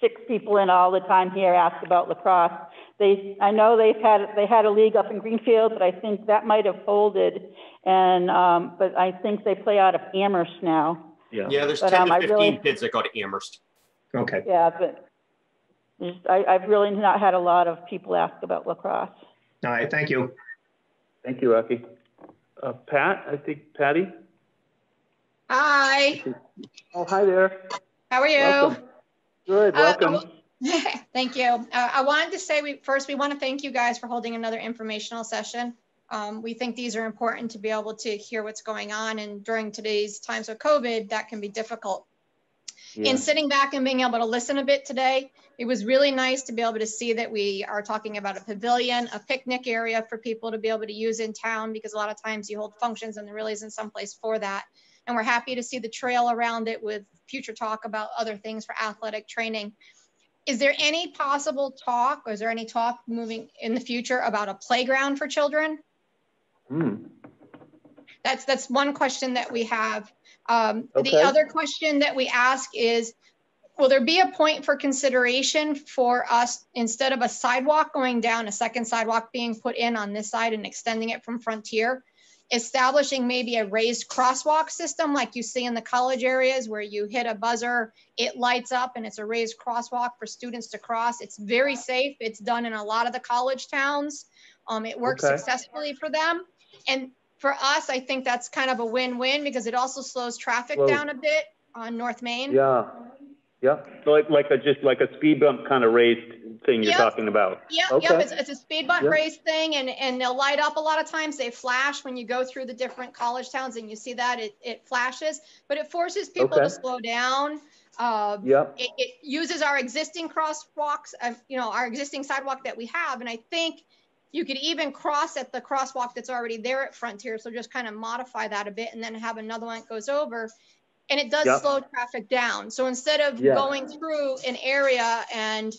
six people in all the time here ask about lacrosse. They, I know they've had, they had a league up in Greenfield, but I think that might have folded. And, um, but I think they play out of Amherst now. Yeah. Yeah, there's But, 10 um, to 15 really- kids that go to Amherst. Okay, Yeah, but just, I, I've really not had a lot of people ask about lacrosse. all right, thank you. Thank you, Rocky. Uh, Pat, I think Patty? Hi, Oh, hi there. how are you? Welcome. Good, Uh, welcome. *laughs* Thank you. Uh, I wanted to say, we, first, we want to thank you guys for holding another informational session. Um, we think these are important to be able to hear what's going on, and during today's times of COVID, that can be difficult. Yeah. In sitting back and being able to listen a bit today, it was really nice to be able to see that we are talking about a pavilion, a picnic area for people to be able to use in town, because a lot of times you hold functions and there really isn't someplace for that. And we're happy to see the trail around it with future talk about other things for athletic training. Is there any possible talk, or is there any talk moving in the future about a playground for children? Hmm. That's, that's one question that we have. Um, Okay. The other question that we ask is, will there be a point for consideration for us, instead of a sidewalk going down, a second sidewalk being put in on this side and extending it from Frontier? Establishing maybe a raised crosswalk system like you see in the college areas where you hit a buzzer, it lights up and it's a raised crosswalk for students to cross. It's very safe. It's done in a lot of the college towns. Um, it works Okay. successfully for them. And for us, I think that's kind of a win-win because it also slows traffic Well- down a bit on North Main. Yeah. Yeah. So like, like a, just like a speed bump kind of raised thing you're Yep. talking about? Yeah, Okay. yep, it's, it's a speed bump Yep. race thing and, and they'll light up a lot of times. They flash when you go through the different college towns and you see that it, it flashes, but it forces people Okay. to slow down. Uh, Yep. it, it uses our existing crosswalks, uh, you know, our existing sidewalk that we have. And I think you could even cross at the crosswalk that's already there at Frontier. So just kind of modify that a bit and then have another one that goes over. And it does Yep. slow traffic down. So instead of Yeah. going through an area and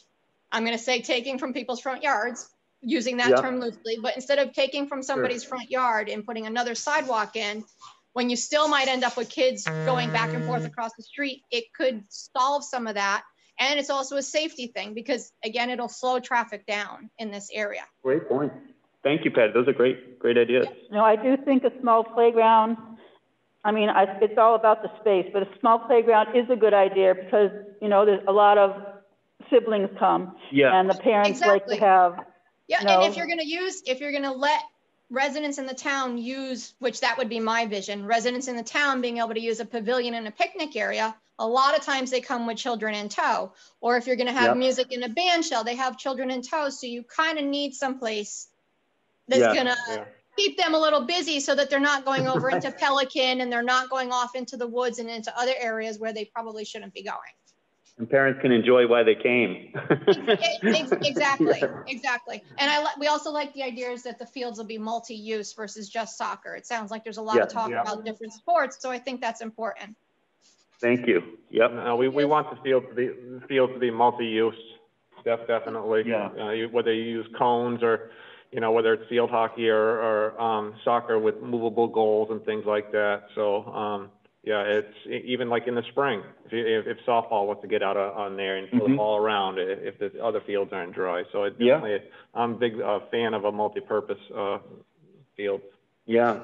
I'm going to say taking from people's front yards, using that Yep. term loosely, but instead of taking from somebody's front yard and putting another sidewalk in, when you still might end up with kids going back and forth mm. across the street, it could solve some of that And it's also a safety thing because again, it'll slow traffic down in this area. Great point. Thank you, Pat. Those are great, great ideas. You know, I do think a small playground, I mean, I, it's all about the space, but a small playground is a good idea because, you know, there's a lot of siblings come. Yeah. And the parents like to have, Yeah, No. and if you're gonna use, if you're gonna let residents in the town use, which that would be my vision, residents in the town being able to use a pavilion and a picnic area, a lot of times they come with children in tow. Or if you're gonna have Yep. music in a band shell, they have children in tow, so you kind of need someplace that's Yeah. gonna Yeah. keep them a little busy so that they're not going over *laughs* into Pelican and they're not going off into the woods and into other areas where they probably shouldn't be going. And parents can enjoy why they came. *laughs* Exactly, Yeah. exactly. And I, li- we also like the ideas that the fields will be multi-use versus just soccer. It sounds like there's a lot Yeah. of talk Yeah. about different sports, so I think that's important. Thank you. Yep. Uh, we, we want the field to be, the field to be multi-use, def, definitely. Yeah. Uh, you- whether you use cones or, you know, whether it's field hockey or, or, um, soccer with movable goals and things like that. So, um, yeah, it's even like in the spring, if, you- if, if softball wants to get out of, on there and throw Mhm. the ball around, i- if the other fields aren't dry. So it Yeah. definitely, I'm a big, uh, fan of a multi-purpose, uh, field. Yeah.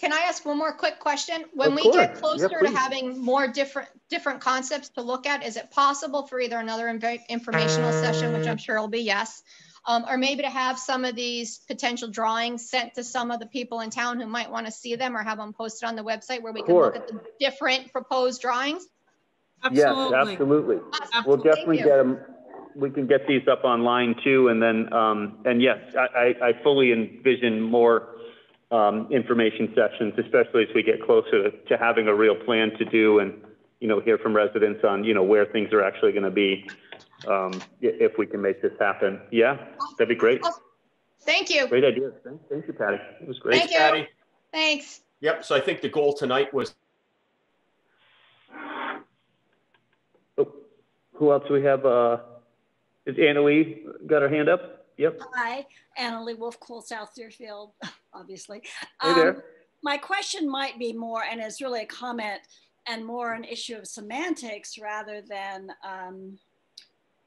Can I ask one more quick question? When Of we get course. Yeah, closer to having more different, different concepts to look at, is it possible for either another inv- informational session, which I'm sure will be yes, um, or maybe to have some of these potential drawings sent to some of the people in town who might want to see them or have them posted on the website where we can look at the different proposed drawings? Yes, Absolutely. absolutely. We'll definitely get them, we can get these up online too, and then, um, and yes, I, I, I fully envision more, um, information sessions, especially as we get closer to having a real plan to do and, you know, hear from residents on, you know, where things are actually gonna be, um, if we can make this happen. Yeah, that'd be great. Thank you. Great idea. Thank- Thank you, Patty. It was great. Thank you. Patty. Thanks. Yep, so I think the goal tonight was Oh, Who else do we have? Uh, is Annalee got her hand up? Yep. Hi, Annalee Wolf, Cool South Deerfield, *laughs* obviously. Hey there. Um, My question might be more, and it's really a comment and more an issue of semantics rather than um,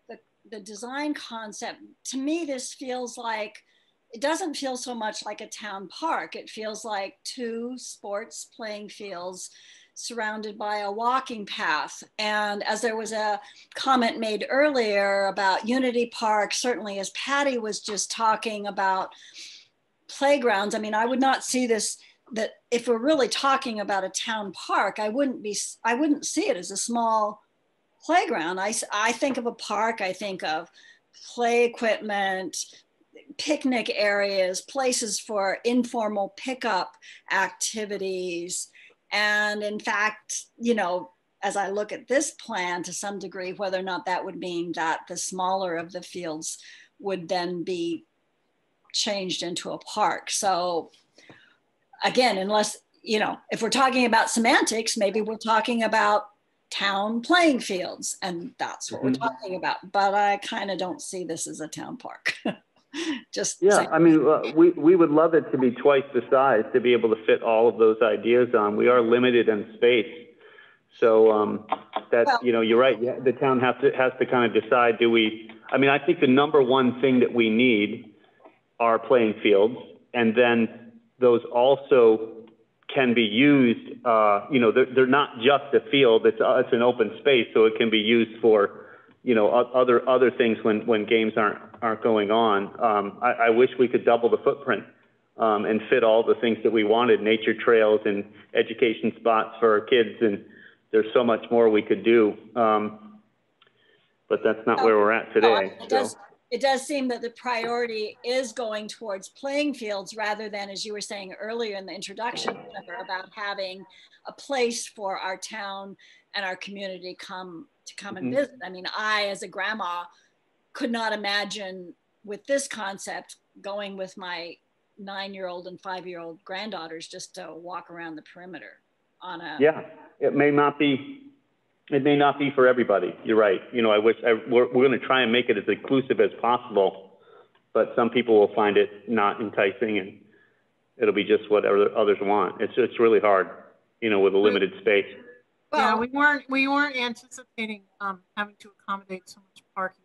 the, the design concept. To me, this feels like, it doesn't feel so much like a town park. It feels like two sports playing fields surrounded by a walking path. And as there was a comment made earlier about Unity Park, certainly as Patty was just talking about playgrounds, I mean, I would not see this that if we're really talking about a town park, I wouldn't be, I wouldn't see it as a small playground. I, I think of a park, I think of play equipment, picnic areas, places for informal pickup activities. And in fact, you know, as I look at this plan to some degree, whether or not that would mean that the smaller of the fields would then be changed into a park. So again, unless, you know, if we're talking about semantics, maybe we're talking about town playing fields and that's what Mhm. we're talking about. But I kind of don't see this as a town park. *laughs* *laughs* Just Yeah, saying. I mean, uh, we, we would love it to be twice the size to be able to fit all of those ideas on. We are limited in space. So, um, that, Well- you know, you're right. Yeah, The town has to, has to kind of decide, do we, I mean, I think the number one thing that we need are playing fields. And then those also can be used, uh, you know, they're, they're not just a field, it's, uh, it's an open space, so it can be used for, you know, other, other things when, when games aren't, aren't going on. Um, I, I wish we could double the footprint, um, and fit all the things that we wanted, nature trails and education spots for our kids, and there's so much more we could do. Um, but that's not where we're at Oh, today, It so. does, it does seem that the priority is going towards playing fields rather than, as you were saying earlier in the introduction, about having a place for our town and our community come to come and Mhm. visit. I mean, I, as a grandma, could not imagine with this concept going with my nine-year-old and five-year-old granddaughters just to walk around the perimeter on a Yeah, it may not be, it may not be for everybody. You're right. You know, I wish, I, we're, we're going to try and make it as inclusive as possible, but some people will find it not enticing and it'll be just whatever others want. It's, it's really hard, you know, with a limited space. Yeah, we weren't, we weren't anticipating, um, having to accommodate so much parking.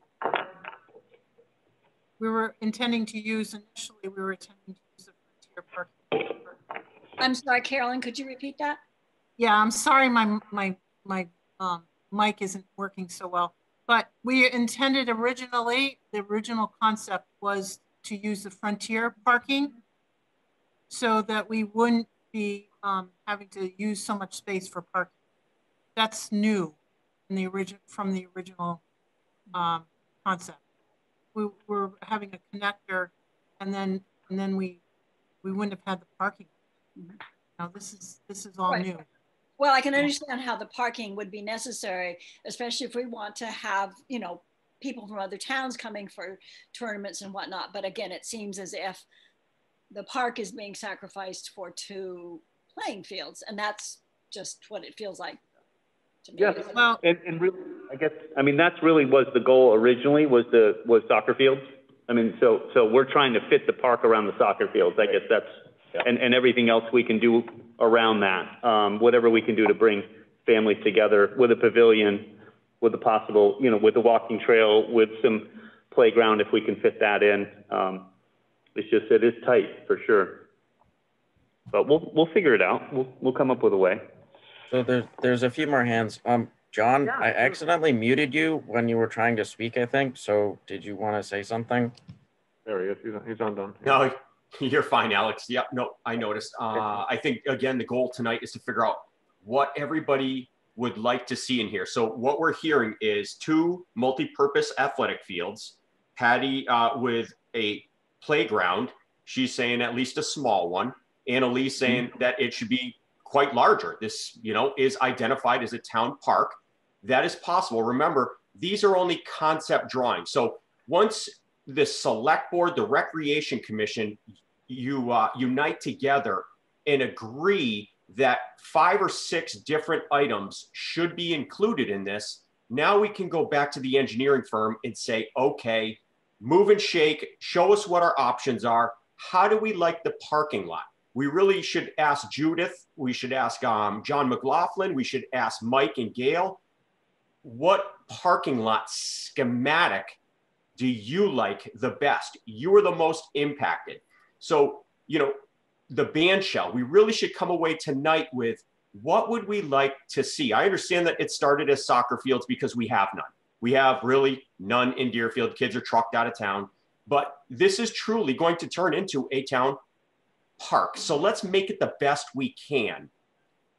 We were intending to use, initially, we were intending to use the Frontier parking. I'm sorry, Carolyn, could you repeat that? Yeah, I'm sorry, my, my, my, um, mic isn't working so well. But we intended originally, the original concept was to use the Frontier parking so that we wouldn't be, um, having to use so much space for parking. That's new in the origin, from the original, um, concept. We were having a connector and then, and then we, we wouldn't have had the parking. Now, this is, this is all Right. new. Well, I can understand how the parking would be necessary, especially if we want to have, you know, people from other towns coming for tournaments and whatnot. But again, it seems as if the park is being sacrificed for two playing fields, and that's just what it feels like to me. Yes. Well, And, and really, I guess, I mean, that's really was the goal originally, was the, was soccer fields. I mean, so, so we're trying to fit the park around the soccer fields. I guess that's, and, and everything else we can do around that. Um, whatever we can do to bring families together with a pavilion, with a possible, you know, with a walking trail, with some playground, if we can fit that in. Um, it's just, it is tight for sure. But we'll, we'll figure it out. We'll, we'll come up with a way. So there's there's a few more hands. Um, John, I accidentally muted you when you were trying to speak. I think. So did you want to say something? There he is. He's, he's undone. No, *laughs* you're fine, Alex. Yep, no, I noticed. Uh, I think, again, the goal tonight is to figure out what everybody would like to see in here. So what we're hearing is two multi-purpose athletic fields, Patty uh, with a playground. She's saying at least a small one. Annalee's saying that it should be quite larger. This, you know, is identified as a town park. That is possible. Remember, these are only concept drawings. So once the select board, the recreation commission, you uh, unite together and agree that five or six different items should be included in this. Now we can go back to the engineering firm and say, okay, move and shake, show us what our options are. How do we like the parking lot? We really should ask Judith. We should ask um, John McLaughlin. We should ask Mike and Gail. What parking lot schematic do you like the best? You are the most impacted. So, you know, the band shell, we really should come away tonight with what would we like to see? I understand that it started as soccer fields because we have none. We have really none in Deerfield. Kids are trucked out of town. But this is truly going to turn into a town park. So let's make it the best we can.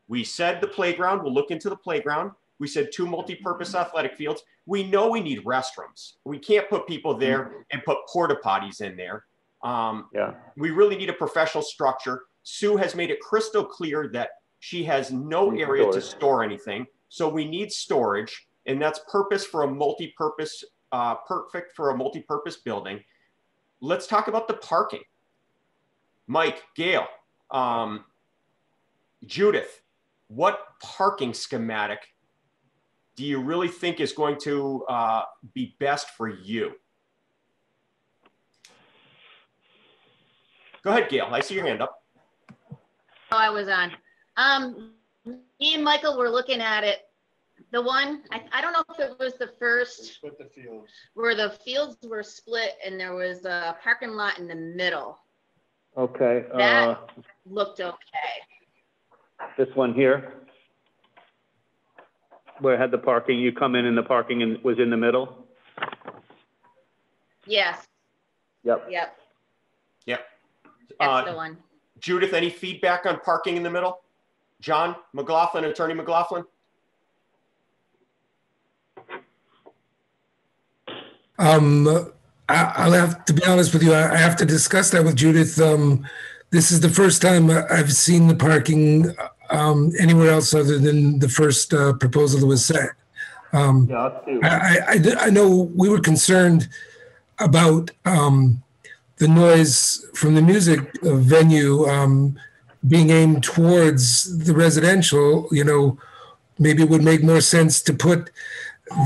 We said the playground, we'll look into the playground. We said two multi-purpose athletic fields. We know we need restrooms. We can't put people there and put porta potties in there. Um, Yeah. we really need a professional structure. Sue has made it crystal clear that she has no area to store anything. So we need storage, and that's purpose for a multi-purpose, uh, perfect for a multi-purpose building. Let's talk about the parking. Mike, Gail, um, Judith, what parking schematic do you really think is going to uh, be best for you? Go ahead, Gail. I see your hand up. Oh, I was on. Um, me and Michael were looking at it. The one, I, I don't know if it was the first Split the fields. where the fields were split and there was a parking lot in the middle. Okay, uh, That- Looked okay. this one here. Where it had the parking, you come in and the parking and was in the middle? Yes, Yep. yep, Yep. that's Uh, the one. Judith, any feedback on parking in the middle? John McLaughlin, Attorney McLaughlin? Um, I, I'll have to be honest with you. I, have to discuss that with Judith. Um, this is the first time I've seen the parking um, anywhere else other than the first uh, proposal that was set. Um, Yeah. I, I- I know we were concerned about um, the noise from the music venue um, being aimed towards the residential. You know, maybe it would make more sense to put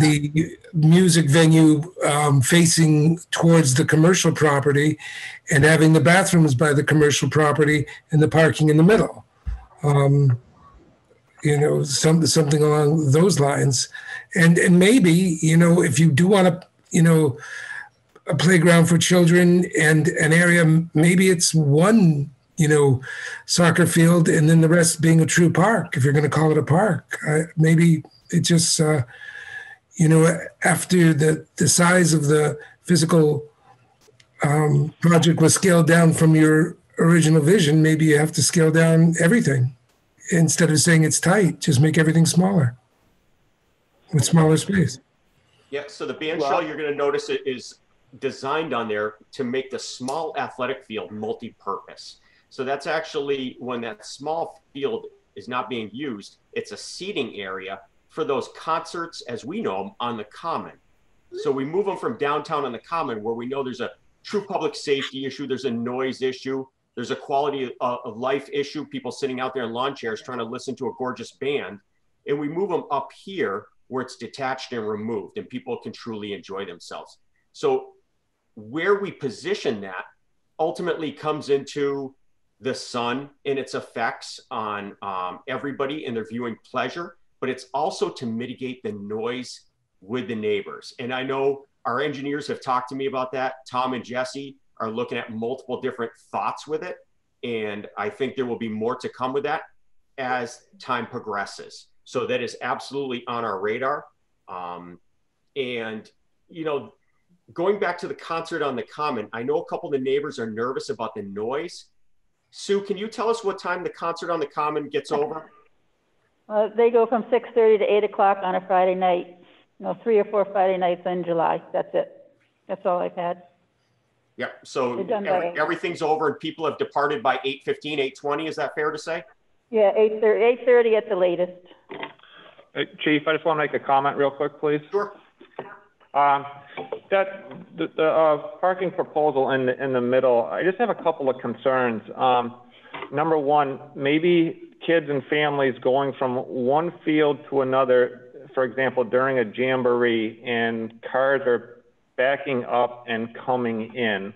the music venue um, facing towards the commercial property and having the bathrooms by the commercial property and the parking in the middle. Um, you know, some, something along those lines. And, and maybe, you know, if you do want to, you know, a playground for children and an area, maybe it's one, you know, soccer field and then the rest being a true park, if you're going to call it a park. Uh, maybe it just, uh, you know, after the, the size of the physical um, project was scaled down from your original vision, maybe you have to scale down everything instead of saying it's tight, just make everything smaller with smaller space. Yeah, so the band shell you're going to notice it is designed on there to make the small athletic field multi-purpose. So that's actually when that small field is not being used, it's a seating area for those concerts as we know them on the common. So we move them from downtown on the common where we know there's a true public safety issue, there's a noise issue, there's a quality of, of life issue, people sitting out there in lawn chairs trying to listen to a gorgeous band. And we move them up here where it's detached and removed and people can truly enjoy themselves. So where we position that ultimately comes into the sun and its effects on um, everybody in their viewing pleasure, but it's also to mitigate the noise with the neighbors. And I know our engineers have talked to me about that. Tom and Jesse are looking at multiple different thoughts with it. And I think there will be more to come with that as time progresses. So that is absolutely on our radar. Um, and, you know, going back to the concert on the common, I know a couple of the neighbors are nervous about the noise. Sue, can you tell us what time the concert on the common gets over? Uh, they go from 6.30 to 8 o'clock on a Friday night. You know, three or four Friday nights in July. That's it. That's all I've had. Yep. So They're done by every, eight. everything's over and people have departed by 8:15, 8:20. Is that fair to say? Yeah, 8.30, 8.30 at the latest. Hey, Chief, I just want to make a comment real quick, please. Sure. Um, that, the, the, uh, parking proposal in the, in the middle, I just have a couple of concerns. Um, number one, maybe kids and families going from one field to another, for example, during a jamboree and cars are backing up and coming in.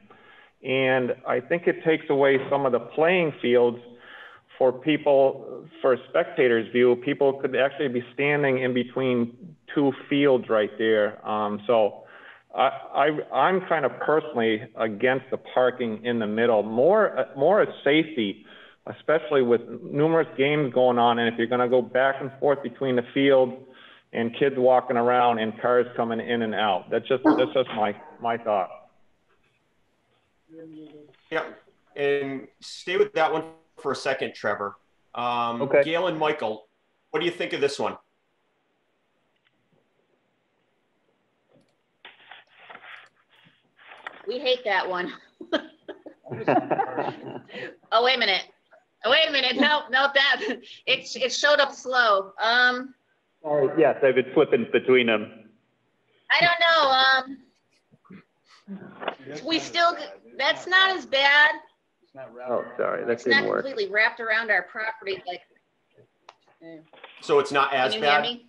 And I think it takes away some of the playing fields for people, for spectator's view, people could actually be standing in between two fields right there. Um, so I, I, I'm kind of personally against the parking in the middle, more, more a safety, especially with numerous games going on. And if you're going to go back and forth between the field and kids walking around and cars coming in and out, that's just, that's just my, my thought. Yeah. And stay with that one for a second, Trevor. Um, Okay. Gail and Michael, what do you think of this one? We hate that one. *laughs* Oh, wait a minute. Oh, wait a minute. No, no, that, it, it showed up slow. Um, Sorry, yes, I've been flipping between them. I don't know. Um, we still, that's not as bad. Oh, sorry, that It's not didn't work. completely wrapped around our property like. So it's not as Can you hear bad? me?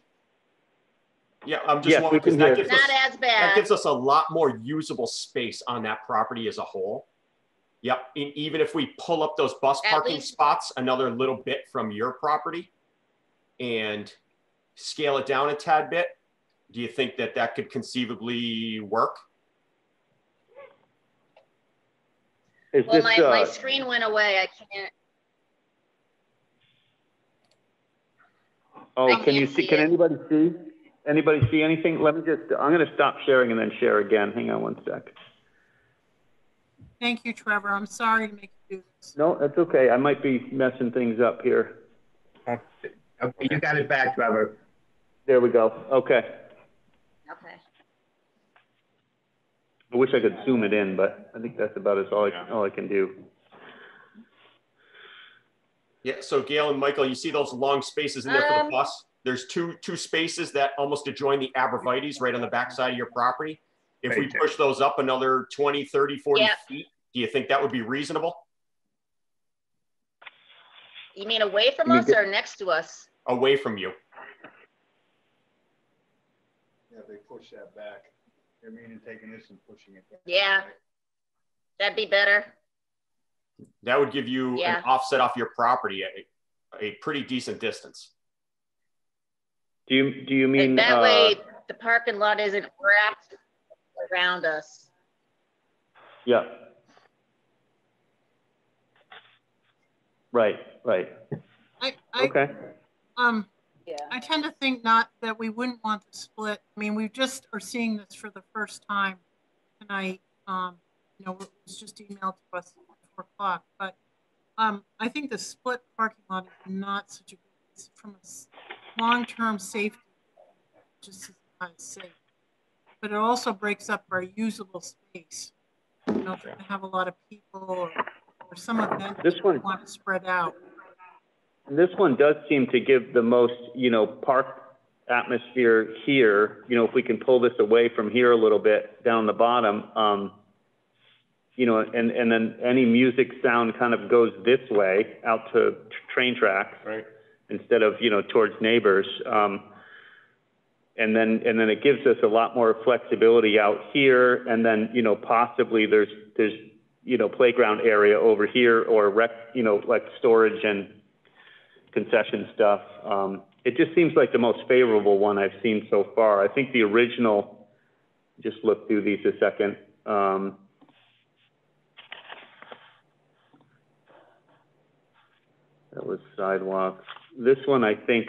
Yeah, I'm just Yes, we wondering because can that hear. gives Not us, as that gives us a lot more usable space on that property as a whole. Yep, and even if we pull up those bus At parking least- spots another little bit from your property and scale it down a tad bit, do you think that that could conceivably work? Is Well, this, my, my uh, screen went away. I can't. oh, I can you see, see can it. anybody see? Anybody see anything? Let me just, I'm gonna stop sharing and then share again. Hang on one sec. Thank you, Trevor. I'm sorry to make you do this. No, that's okay. I might be messing things up here. Okay, you got it back, Trevor. There we go. Okay. Okay. I wish I could zoom it in, but I think that's about as all I, all I can do. Yeah, so Gail and Michael, you see those long spaces in there for Um, the bus? There's two, two spaces that almost adjoin the arborvitaes right on the backside of your property. If we push those up another 20, 30, 40 Yeah. feet, do you think that would be reasonable? You mean away from You us or next to us? Away from you? Yeah, they push that back. They're meaning taking this and pushing it back. Yeah. That'd be better. That would give you Yeah. an offset off your property, a, a pretty decent distance. Do you, do you mean? And that uh, way, the parking lot isn't wrapped around us. Yeah. Right, right. I, I, Okay. um, Yeah. I tend to think not, that we wouldn't want to split. I mean, we just are seeing this for the first time tonight. Um, you know, it was just emailed to us at four o'clock, but, um, I think the split parking lot is not such a good, it's from a long-term safety, just not as safe. But it also breaks up our usable space. You know, if you're have a lot of people or, or some event This one- want to spread out. This one does seem to give the most, you know, park atmosphere here. You know, if we can pull this away from here a little bit down the bottom, um, you know, and, and then any music sound kind of goes this way out to train tracks. Right. Instead of, you know, towards neighbors. Um, and then, and then it gives us a lot more flexibility out here. And then, you know, possibly there's, there's, you know, playground area over here or rec, you know, like storage and concession stuff. Um, it just seems like the most favorable one I've seen so far. I think the original, just look through these a second. Um, that was sidewalks. This one, I think,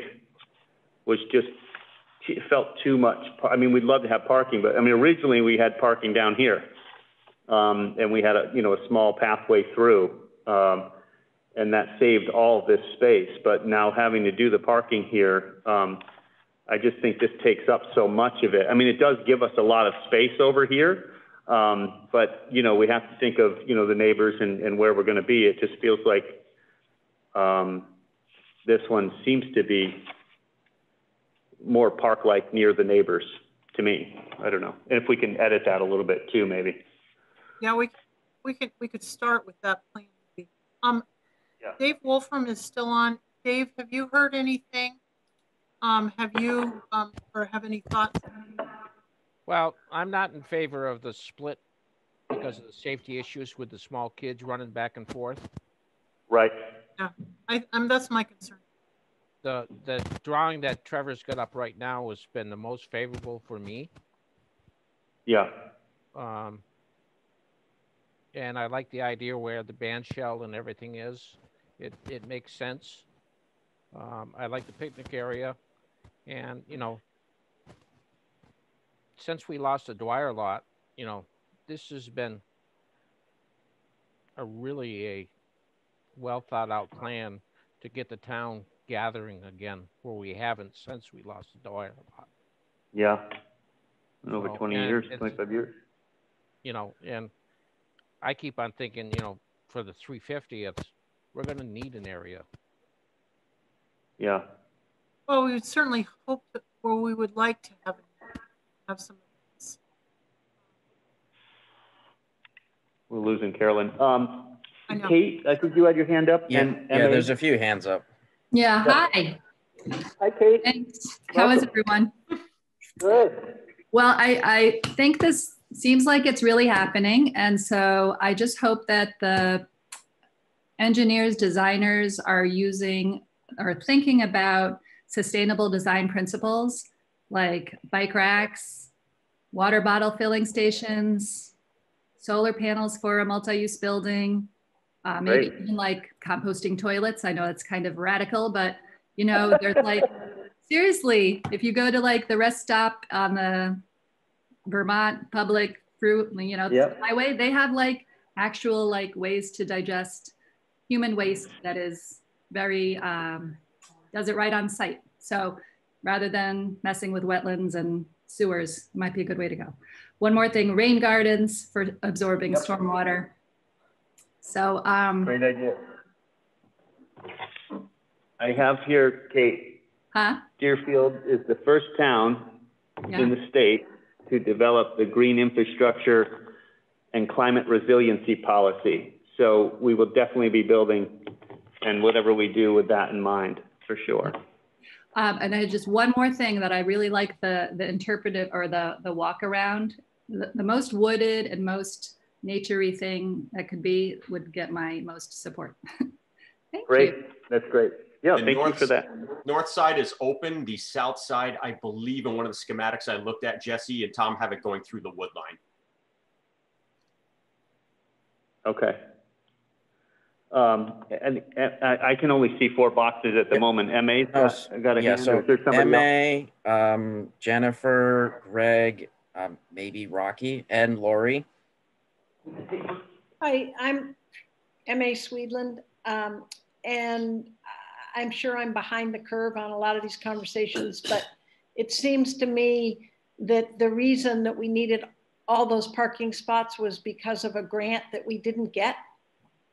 was just, felt too much. I mean, we'd love to have parking, but I mean, originally we had parking down here. Um, and we had a, you know, a small pathway through. Um, and that saved all this space. But now having to do the parking here, um, I just think this takes up so much of it. I mean, it does give us a lot of space over here. Um, but, you know, we have to think of, you know, the neighbors and, and where we're going to be. It just feels like, um, this one seems to be more park-like near the neighbors to me. I don't know. And if we can edit that a little bit too, maybe. Yeah, we, we could, we could start with that plan. Um, Yeah. Dave Wolfram is still on. Dave, have you heard anything? Um, have you, um, or have any thoughts? Well, I'm not in favor of the split because of the safety issues with the small kids running back and forth. Right. Yeah, I, I'm, that's my concern. The the drawing that Trevor's got up right now has been the most favorable for me. Yeah. Um, and I like the idea where the band shell and everything is. It it makes sense. Um, I like the picnic area, and you know, since we lost the Dwyer lot, you know, this has been a really a well thought out plan to get the town gathering again where we haven't since we lost the Dwyer lot. Yeah. Over So, 20 years, 25 years. you know, and I keep on thinking, you know, for the 350th, we're going to need an area. Yeah. Well, we would certainly hope that, or we would like to have, have some. We're losing Carolyn. Um, I. Kate, I think you had your hand up. Yeah, and yeah, there's a few hands up. Yeah, hi. Hi, Kate. Thanks. How is everyone? Good. Well, I, I think this seems like it's really happening. And so I just hope that the engineers, designers are using or thinking about sustainable design principles like bike racks, water bottle filling stations, solar panels for a multi-use building, uh, maybe Great. even like composting toilets. I know it's kind of radical, but you know, there's like, seriously, if you go to like the rest stop on the Vermont public fruit, you know, Yep. highway, they have like actual like ways to digest human waste that is very, um, does it right on site. So rather than messing with wetlands and sewers, might be a good way to go. One more thing, rain gardens for absorbing Yep. stormwater. So, um, Great idea. I have here, Kate, huh? Deerfield is the first town Yeah. in the state to develop the green infrastructure and climate resiliency policy. So we will definitely be building and whatever we do with that in mind, for sure. Um, and I just one more thing that I really like the the interpretive or the the walk around. The, the most wooded and most naturey thing that could be would get my most support. *laughs* Thank Great, you. that's great. Yeah, The thank you north- for that. North side is open. The south side, I believe in one of the schematics I looked at, Jesse and Tom have it going through the wood line. Okay. Um, and, and I, I can only see four boxes at the moment. MA's got, got a yeah, hand, so there somebody else? MA, um, Jennifer, Greg, um, maybe Rocky, and Lori. Hi, I'm M.A. Swedland, um, and I'm sure I'm behind the curve on a lot of these conversations, but it seems to me that the reason that we needed all those parking spots was because of a grant that we didn't get.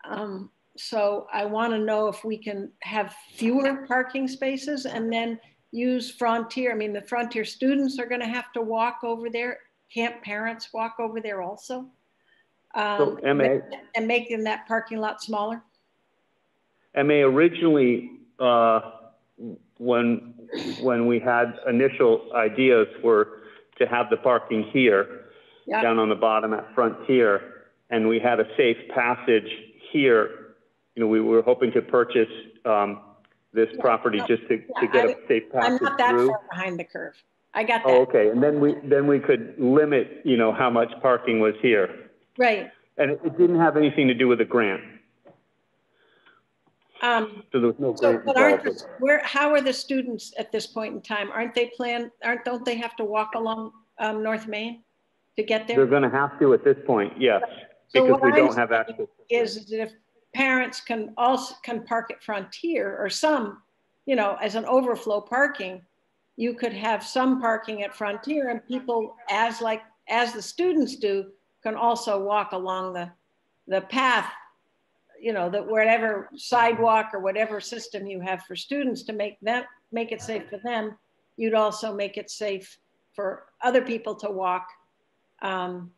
Um, so I want to know if we can have fewer parking spaces and then use Frontier. I mean, the Frontier students are going to have to walk over there. Can't parents walk over there also? Um, So, MA and making that parking lot smaller? MA originally, uh, when, when we had initial ideas were to have the parking here, Yeah. down on the bottom at Frontier, and we had a safe passage here. You know, we were hoping to purchase, um, this property just to, to get a I- safe passage I'm not that through. far behind the curve. I got that. Oh, okay, and then we, then we could limit, you know, how much parking was here. Right. And it, it didn't have anything to do with the grant, Um, so there was no so, grant but aren't, the- where, how are the students at this point in time? Aren't they plan, aren't, don't they have to walk along, um, North Main to get there? They're gonna have to at this point, yes, So because we I'm don't have access. Is that if parents can also, can park at Frontier or some, you know, as an overflow parking, you could have some parking at Frontier and people as like, as the students do, can also walk along the, the path, you know, that whatever sidewalk or whatever system you have for students to make them, make it safe for them, you'd also make it safe for other people to walk. Um,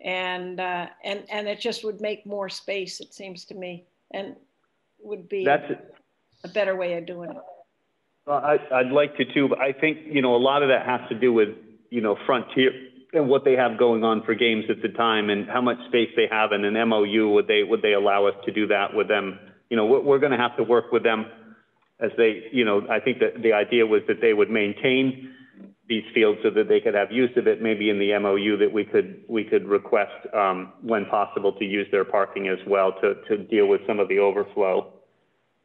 and, uh, and, and it just would make more space, it seems to me, and would be That's, a better way of doing it. Well, I, I'd like to too, but I think, you know, a lot of that has to do with, you know, Frontier and what they have going on for games at the time and how much space they have in an MOU. Would they, would they allow us to do that with them? You know, we're, we're going to have to work with them as they, you know, I think that the idea was that they would maintain these fields so that they could have use of it, maybe in the MOU that we could, we could request, um, when possible to use their parking as well to, to deal with some of the overflow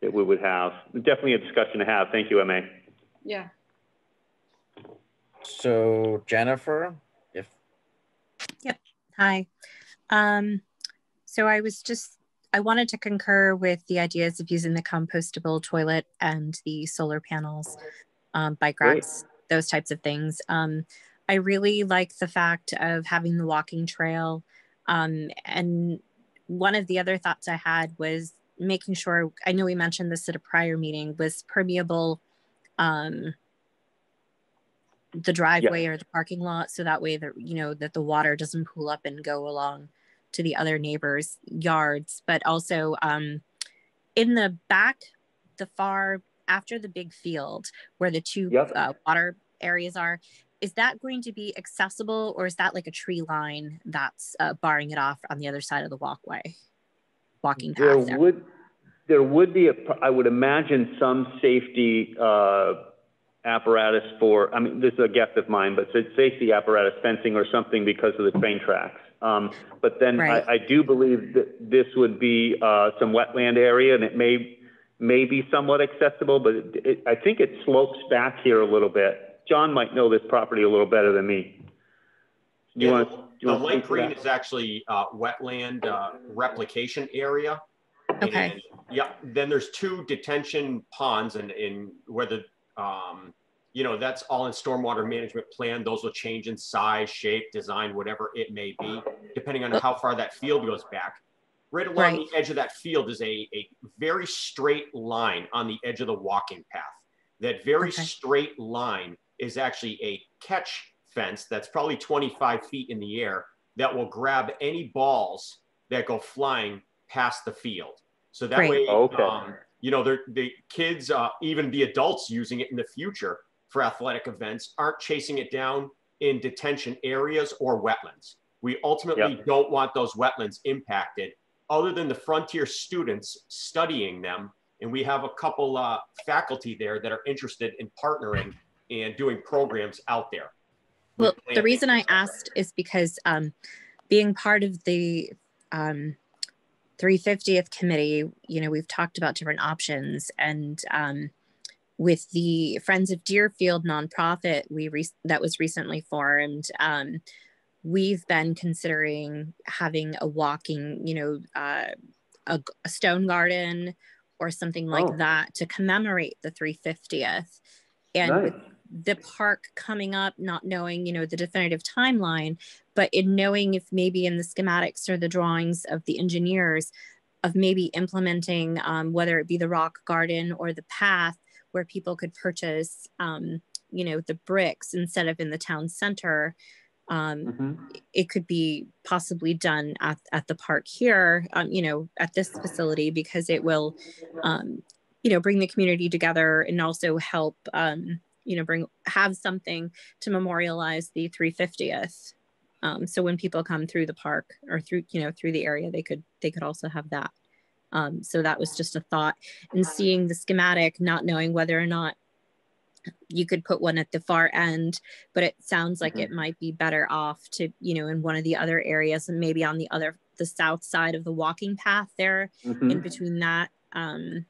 that we would have. Definitely a discussion to have. Thank you, MA. Yeah. So Jennifer, if Yep. Hi. Um, so I was just, I wanted to concur with the ideas of using the compostable toilet and the solar panels, um, bike Great. racks, those types of things. Um, I really like the fact of having the walking trail. Um, and one of the other thoughts I had was making sure, I know we mentioned this at a prior meeting, was permeable, um, the driveway or the parking lot so that way that you know that the water doesn't pool up and go along to the other neighbors yards. But also um in the back the far after the big field where the two Yep. uh, water areas are is that going to be accessible or is that like a tree line that's uh, barring it off on the other side of the walkway walking There there? would, there would be a, I would imagine some safety, uh, apparatus for, I mean, this is a guess of mine, but safety apparatus fencing or something because of the train tracks. Um, but then Right. I, I do believe that this would be, uh, some wetland area and it may, may be somewhat accessible, but it, it, I think it slopes back here a little bit. John might know this property a little better than me. Do you Yeah, want, do you The want light green that? is actually uh, wetland uh, replication area. Okay. And, Yeah, then there's two detention ponds and in where the, um, you know, that's all in stormwater management plan. Those will change in size, shape, design, whatever it may be, depending on how far that field goes back. Right along Right. the edge of that field is a, a very straight line on the edge of the walking path. That very Okay. straight line is actually a catch fence that's probably 25 feet in the air that will grab any balls that go flying past the field. So that Great. way, Okay. um, you know, the kids, uh, even the adults using it in the future for athletic events aren't chasing it down in detention areas or wetlands. We ultimately Yep. don't want those wetlands impacted other than the frontier students studying them And we have a couple uh, faculty there that are interested in partnering and doing programs out there. Well, the reason I asked is because um, being part of the um, 350th committee, you know, we've talked about different options and um, with the Friends of Deerfield nonprofit we re- that was recently formed, um, we've been considering having a walking, you know, uh, a, a, stone garden or something like oh. that to commemorate the 350th. And nice. the park coming up, not knowing, you know, the definitive timeline, but in knowing if maybe in the schematics or the drawings of the engineers of maybe implementing um, whether it be the rock garden or the path where people could purchase um, you know the bricks instead of in the town center um, mm-hmm. it could be possibly done at, at the park here um, you know at this facility because it will um, you know bring the community together and also help um, you know bring have something to memorialize the 350th um, so when people come through the park or through, you know, through the area, they could they could also have that. Um, so that was just a thought. And seeing the schematic, not knowing whether or not you could put one at the far end, but it sounds like mm-hmm. it might be better off to, you know, in one of the other areas and maybe on the other the south side of the walking path there, mm-hmm. in between that. Um,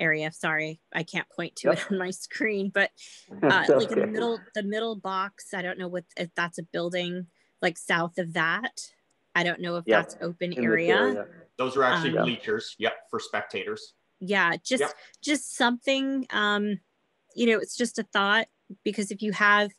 area sorry i can't point to yep. it *laughs* on my screen but *laughs* uh, like in the middle the middle box i don't know what if that's a building like south of that i don't know if yep. that's open area. area. Those are actually um, bleachers yep for spectators yeah just yep. just something um you know it's just a thought because if you have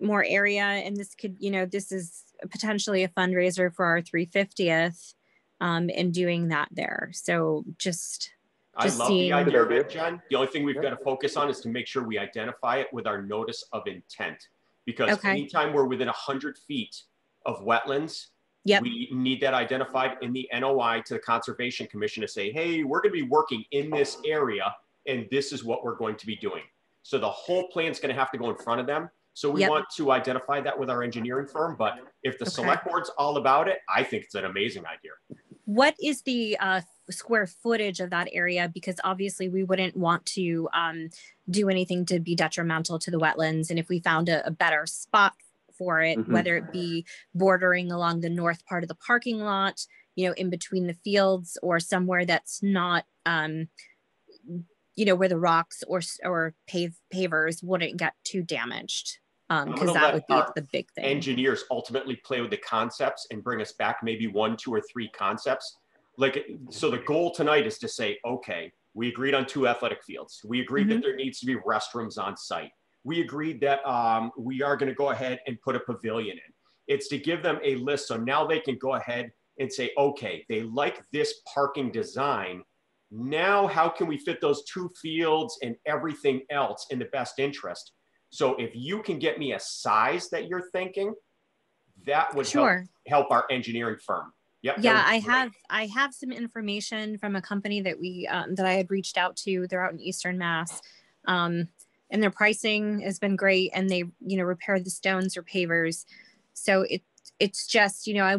more area and this could you know this is potentially a fundraiser for our 350th um and doing that there so just I love seeing... the idea of it, Jen. The only thing we've got to focus on is to make sure we identify it with our notice of intent. Because okay. anytime we're within 100 feet of wetlands, yep. we need that identified in the NOI to the Conservation Commission to say, hey, we're going to be working in this area and this is what we're going to be doing. So the whole plan is going to have to go in front of them. So we yep. want to identify that with our engineering firm. But if the okay. select board's all about it, I think it's an amazing idea. What is the uh, square footage of that area because obviously we wouldn't want to um, do anything to be detrimental to the wetlands. And if we found a, a better spot for it, mm-hmm. whether it be bordering along the north part of the parking lot, you know, in between the fields or somewhere that's not, um, you know, where the rocks or or pave pavers wouldn't get too damaged because um, that would be the big thing. Engineers ultimately play with the concepts and bring us back maybe one, two, or three concepts like so the goal tonight is to say okay we agreed on two athletic fields we agreed mm-hmm. that there needs to be restrooms on site we agreed that um, we are going to go ahead and put a pavilion in it's to give them a list so now they can go ahead and say okay they like this parking design now how can we fit those two fields and everything else in the best interest so if you can get me a size that you're thinking that would sure. help, help our engineering firm Yep, yeah, I great. have I have some information from a company that we um, that I had reached out to. They're out in Eastern Mass, um, and their pricing has been great. And they you know repair the stones or pavers, so it it's just you know I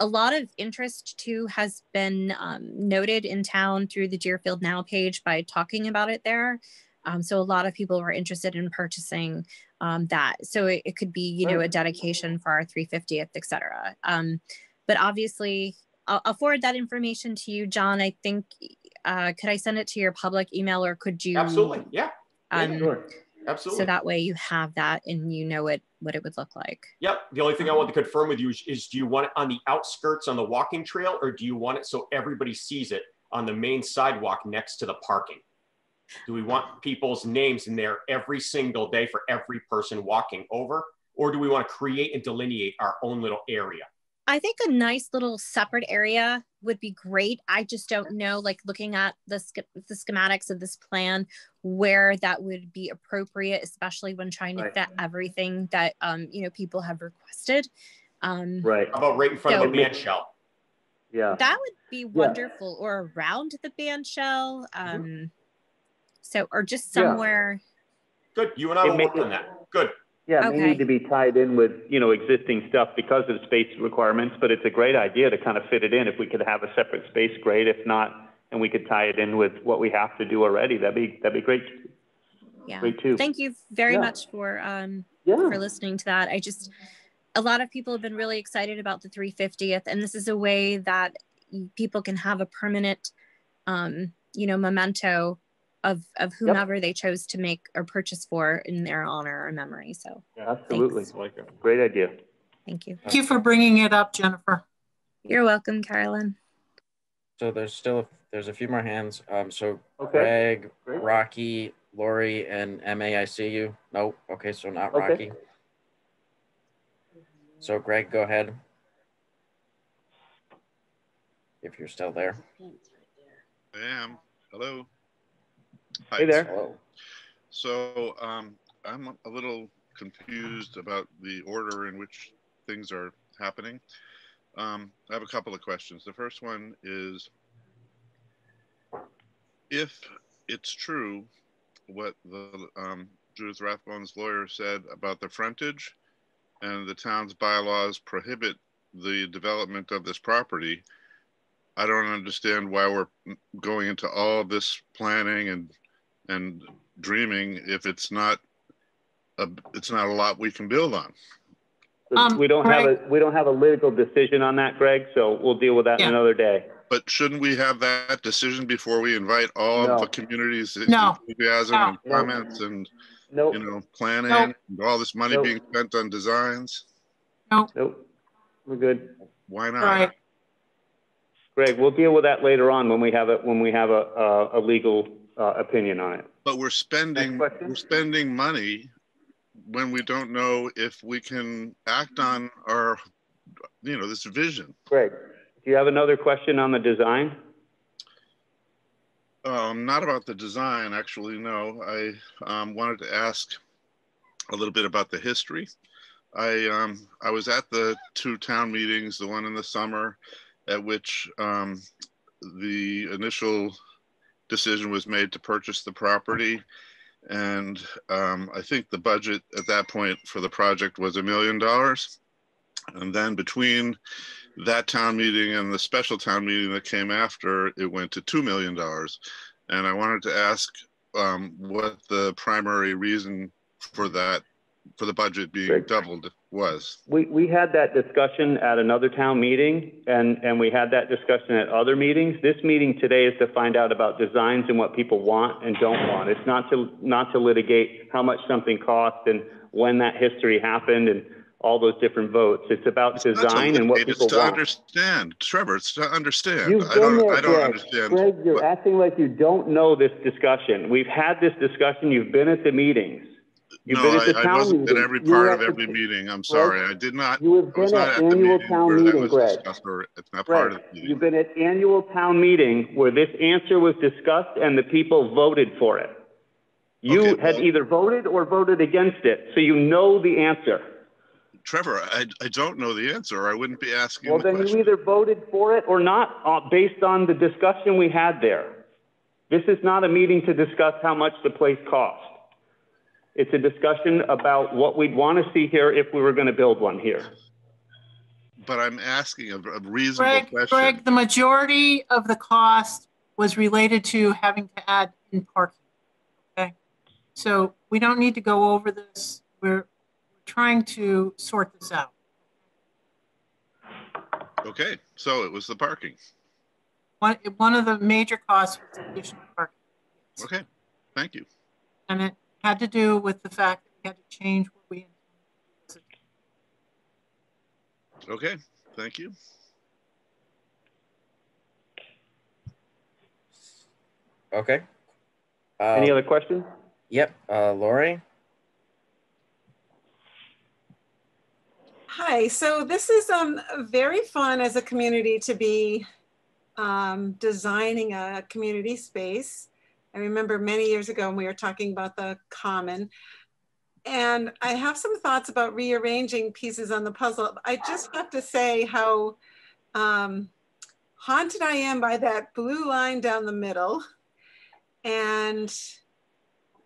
a lot of interest too has been um, noted in town through the Deerfield Now page by talking about it there. Um, so a lot of people were interested in purchasing um, that. So it, it, could be, you know, a dedication for our 350th, etc. Um, but obviously I'll, I'll, forward that information to you, John. I think, uh, could I send it to your public email or could you? Absolutely. Yeah. Um, yeah sure. Absolutely. So that way you have that and you know it what it would look like. Yep. The only thing I want to confirm with you is, is do you want it on the outskirts on the walking trail or do you want it so everybody sees it on the main sidewalk next to the parking? Do we want people's names in there every single day for every person walking over? Or do we want to create and delineate our own little area? I think a nice little separate area would be great. I just don't know, like looking at the, the schematics of this plan, where that would be appropriate, especially when trying to right. fit everything that um, you know people have requested. Um, right. How about right in front so, of the band shell? Yeah. That would be wonderful, yeah. or around the band shell. Mm-hmm. Um, mm-hmm. So, or just somewhere. Yeah. Good. You and I will work on that. Good. Yeah, it may need to be tied in with, you know, existing stuff because of space requirements, but it's a great idea to kind of fit it in. If we could have a separate space, great. If not, and we could tie it in with what we have to do already. That'd be, that'd be great. Yeah. Great too. Thank you very Yeah. much for um Yeah. for listening to that. I just a lot of people have been really excited about the 350th and this is a way that people can have a permanent um you know memento of of whomever they chose to make or purchase for in their honor or memory. So yeah, Absolutely. Great idea. thank you. Thank you for bringing it up, Jennifer. You're welcome, Carolyn. So there's still, a, there's a few more hands. Um, so Okay. Greg, Great. Rocky, Lori, and MA, I see you. No, okay, so not Okay. Rocky. So Greg, go ahead. If you're still there. I am. Hello. Hey there. Hello. So um, I'm a little confused about the order in which things are happening. Um, I have a couple of questions. The first one is if it's true what the um, Judith Rathbone's lawyer said about the frontage and the town's bylaws prohibit the development of this property, I don't understand why we're going into all this planning and and dreaming if it's not a it's not a lot we can build on. Um, We don't have a, we don't have a legal decision on that, Greg, so we'll deal with that Yeah. another day. But shouldn't we have that decision before we invite all No. of the communities' No. enthusiasm No. and comments and Nope, you know planning Nope. and all this money Nope. being spent on designs? No. Nope. We're good. Why not? Right. Greg, we'll deal with that later on when we have it, when we have a, a, a legal, uh, opinion on it. But we're spending we're spending money when we don't know if we can act on our you know this vision. Great. do you have another question on the design? Um, not about the design, actually. No, I um, wanted to ask a little bit about the history. I um, I was at the two town meetings, the one in the summer, at which um, the initial decision was made to purchase the property, and um, I think the budget at that point for the project was a million dollars. And then between that town meeting and the special town meeting that came after, it went to $2 million. And I wanted to ask um, what the primary reason for that, for the budget being Great. doubled was. We, we had that discussion at another town meeting and, and we had that discussion at other meetings. This meeting today is to find out about designs and what people want and don't want. It's not to, not to litigate how much something cost and when that history happened and all those different votes. It's about It's design and what people It's to want. understand, Trevor, it's to understand. You've I don't, there, I don't Greg. understand. Greg, you're what- acting like you don't know this discussion. We've had this discussion. You've been at the meetings. You've No, been at the I, I wasn't at every part of the- every meeting. I'm sorry. I did not, You have been at the annual meeting town meeting, Greg. or it's not part of the meeting. you've been at annual town meeting where this answer was discussed and the people voted for it. You Okay, had well- either voted or voted against it, so you know the answer. Trevor, I, I don't know the answer. I wouldn't be asking Well, the then you either voted for it or not, uh, based on the discussion we had there. This is not a meeting to discuss how much the place cost. It's a discussion about what we'd want to see here if we were going to build one here. But I'm asking a, a reasonable Greg, question. Greg, the majority of the cost was related to having to add in parking. Okay, so we don't need to go over this. We're we're trying to sort this out. Okay, so it was the parking. One, one of the major costs was additional parking, Okay, thank you. and it had to do with the fact that we had to change what we. intended. Okay, thank you. Okay. Any Uh, other questions? Yep, uh, Lori? Hi, so this is um, very fun as a community to be um, designing a community space. I remember many years ago when we were talking about the common. And I have some thoughts about rearranging pieces on the puzzle. I just have to say how um, haunted I am by that blue line down the middle. And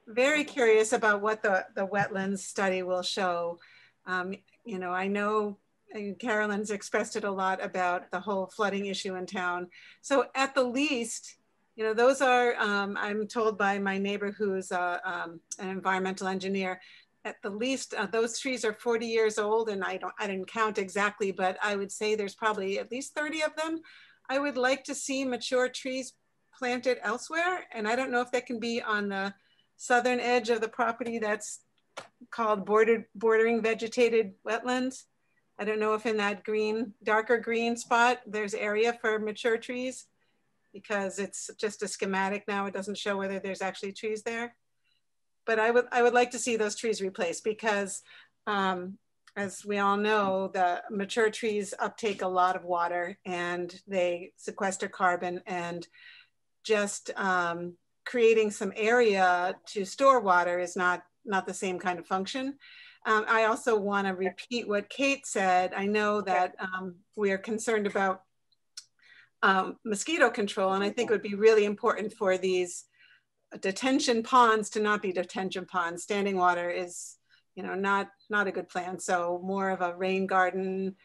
very curious about what the, the wetlands study will show. Um, you know, I know Carolyn's expressed it a lot about the whole flooding issue in town. So at the least, you know, those are, um, I'm told by my neighbor who's a, um, an environmental engineer, at the least, uh, those trees are 40 years old and I don't, I didn't count exactly, but I would say there's probably at least 30 of them. I would like to see mature trees planted elsewhere. And I don't know if that can be on the southern edge of the property that's called bordered, bordering vegetated wetlands. I don't know if in that green, darker green spot, there's area for mature trees because it's just a schematic now. It doesn't show whether there's actually trees there. But I would, I would like to see those trees replaced because um, as we all know, the mature trees uptake a lot of water and they sequester carbon and just um, creating some area to store water is not, not the same kind of function. Um, I also want to repeat what Kate said. I know that um, we are concerned about um, mosquito control, and I think it would be really important for these detention ponds to not be detention ponds. Standing water is, you know, not not a good plan. So more of a rain garden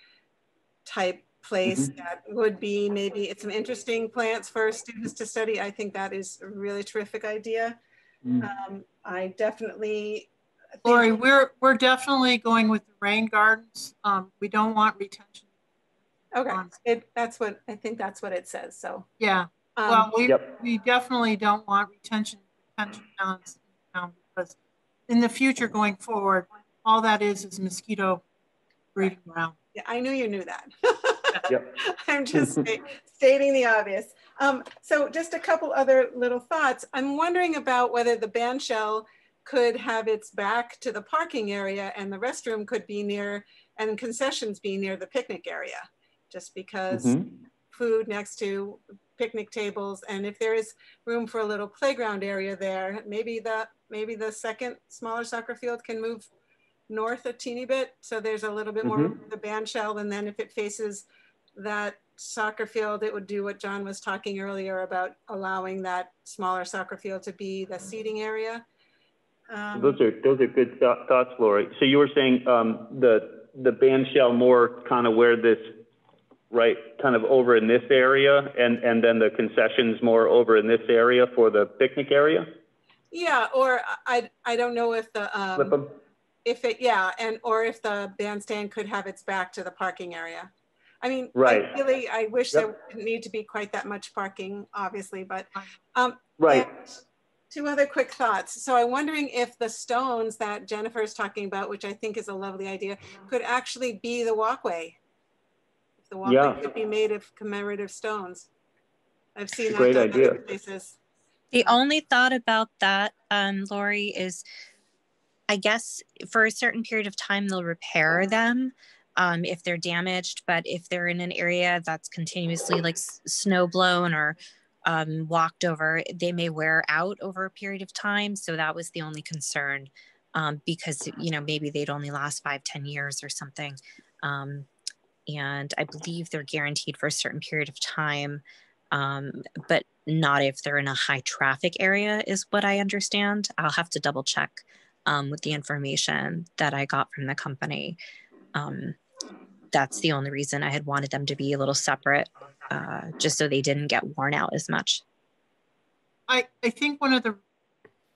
type place mm-hmm. that would be maybe it's some interesting plants for students to study. I think that is a really terrific idea. Mm. Um, I definitely. Lori, we're we're definitely going with the rain gardens. Um, we don't want retention. Okay, it, that's what I think. That's what it says. So yeah. Um, well, we yep. we definitely don't want retention retention ponds because in the future going forward, all that is is mosquito breeding ground. Yeah, I knew you knew that. *laughs* yep. *laughs* I'm just stating the obvious. Um, so just a couple other little thoughts. I'm wondering about whether the band shell could have its back to the parking area and the restroom could be near and concessions be near the picnic area, just because mm -hmm. food next to picnic tables. And if there is room for a little playground area there, maybe the, maybe the second smaller soccer field can move north a teeny bit. So there's a little bit more mm -hmm. the band shell. And then if it faces that soccer field, it would do what John was talking earlier about allowing that smaller soccer field to be the seating area. Um, those are those are good th thoughts, Lori. So you were saying um, the the band shell more kind of where this right kind of over in this area and and then the concessions more over in this area for the picnic area yeah or i i don't know if the um, if it, yeah, and or if the bandstand could have its back to the parking area. I mean, right. Really, I wish yep. there didn't need to be quite that much parking, obviously, but um, right. Two other quick thoughts. So I'm wondering if the stones that Jennifer is talking about, which I think is a lovely idea, could actually be the walkway. If the walkway yeah. could be made of commemorative stones. I've seen that great idea. places. The only thought about that, um, Lori, is I guess for a certain period of time, they'll repair them um, if they're damaged. But if they're in an area that's continuously like snow blown or um, walked over, they may wear out over a period of time. So that was the only concern um, because, you know, maybe they'd only last five, ten years or something. Um, and I believe they're guaranteed for a certain period of time, um, but not if they're in a high traffic area, is what I understand. I'll have to double check um, with the information that I got from the company. Um, that's the only reason I had wanted them to be a little separate, uh, just so they didn't get worn out as much. I, I think one of the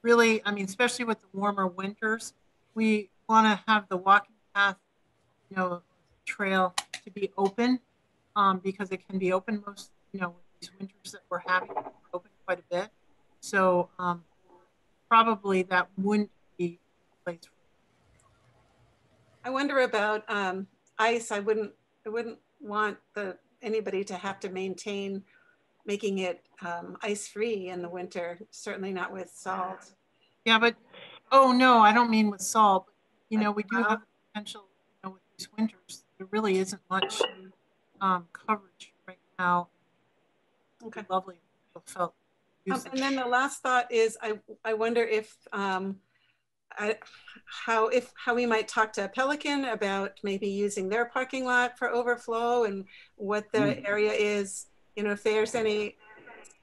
really, I mean, especially with the warmer winters, we want to have the walking path, you know, trail to be open um, because it can be open most, you know, these winters that we're having, open quite a bit. So um, probably that wouldn't be a place. I wonder about um, ice. I wouldn't. I wouldn't want the anybody to have to maintain making it um, ice free in the winter. Certainly not with salt. Yeah, but oh no, I don't mean with salt. you know, we do uh-huh. have potential. You know, with these winters, there really isn't much um, coverage right now. Okay, lovely. Felt um, and then the last thought is, I I wonder if um, I, how if how we might talk to Pelican about maybe using their parking lot for overflow and what the mm. area is. You know, if there's any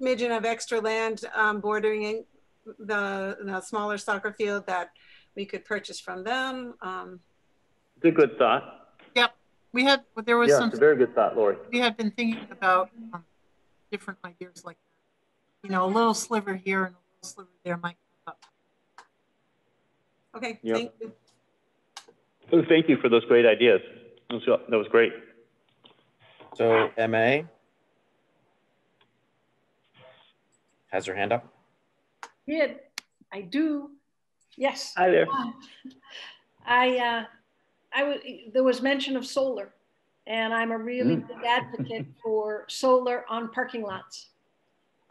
smidgen of extra land um, bordering the, the, smaller soccer field that we could purchase from them. Um, it's a good thought. Yep, we had well, there was yeah, some. It's a very good thought, Lori. We had been thinking about um, different ideas like that. you know, a little sliver here and a little sliver there might come up. Okay, Yep. thank you. Oh, thank you for those great ideas. That was, that was great. So MA has her hand up. Did, I do, yes. Hi there. I, uh, I was, there was mention of solar, and I'm a really Mm. big advocate *laughs* for solar on parking lots.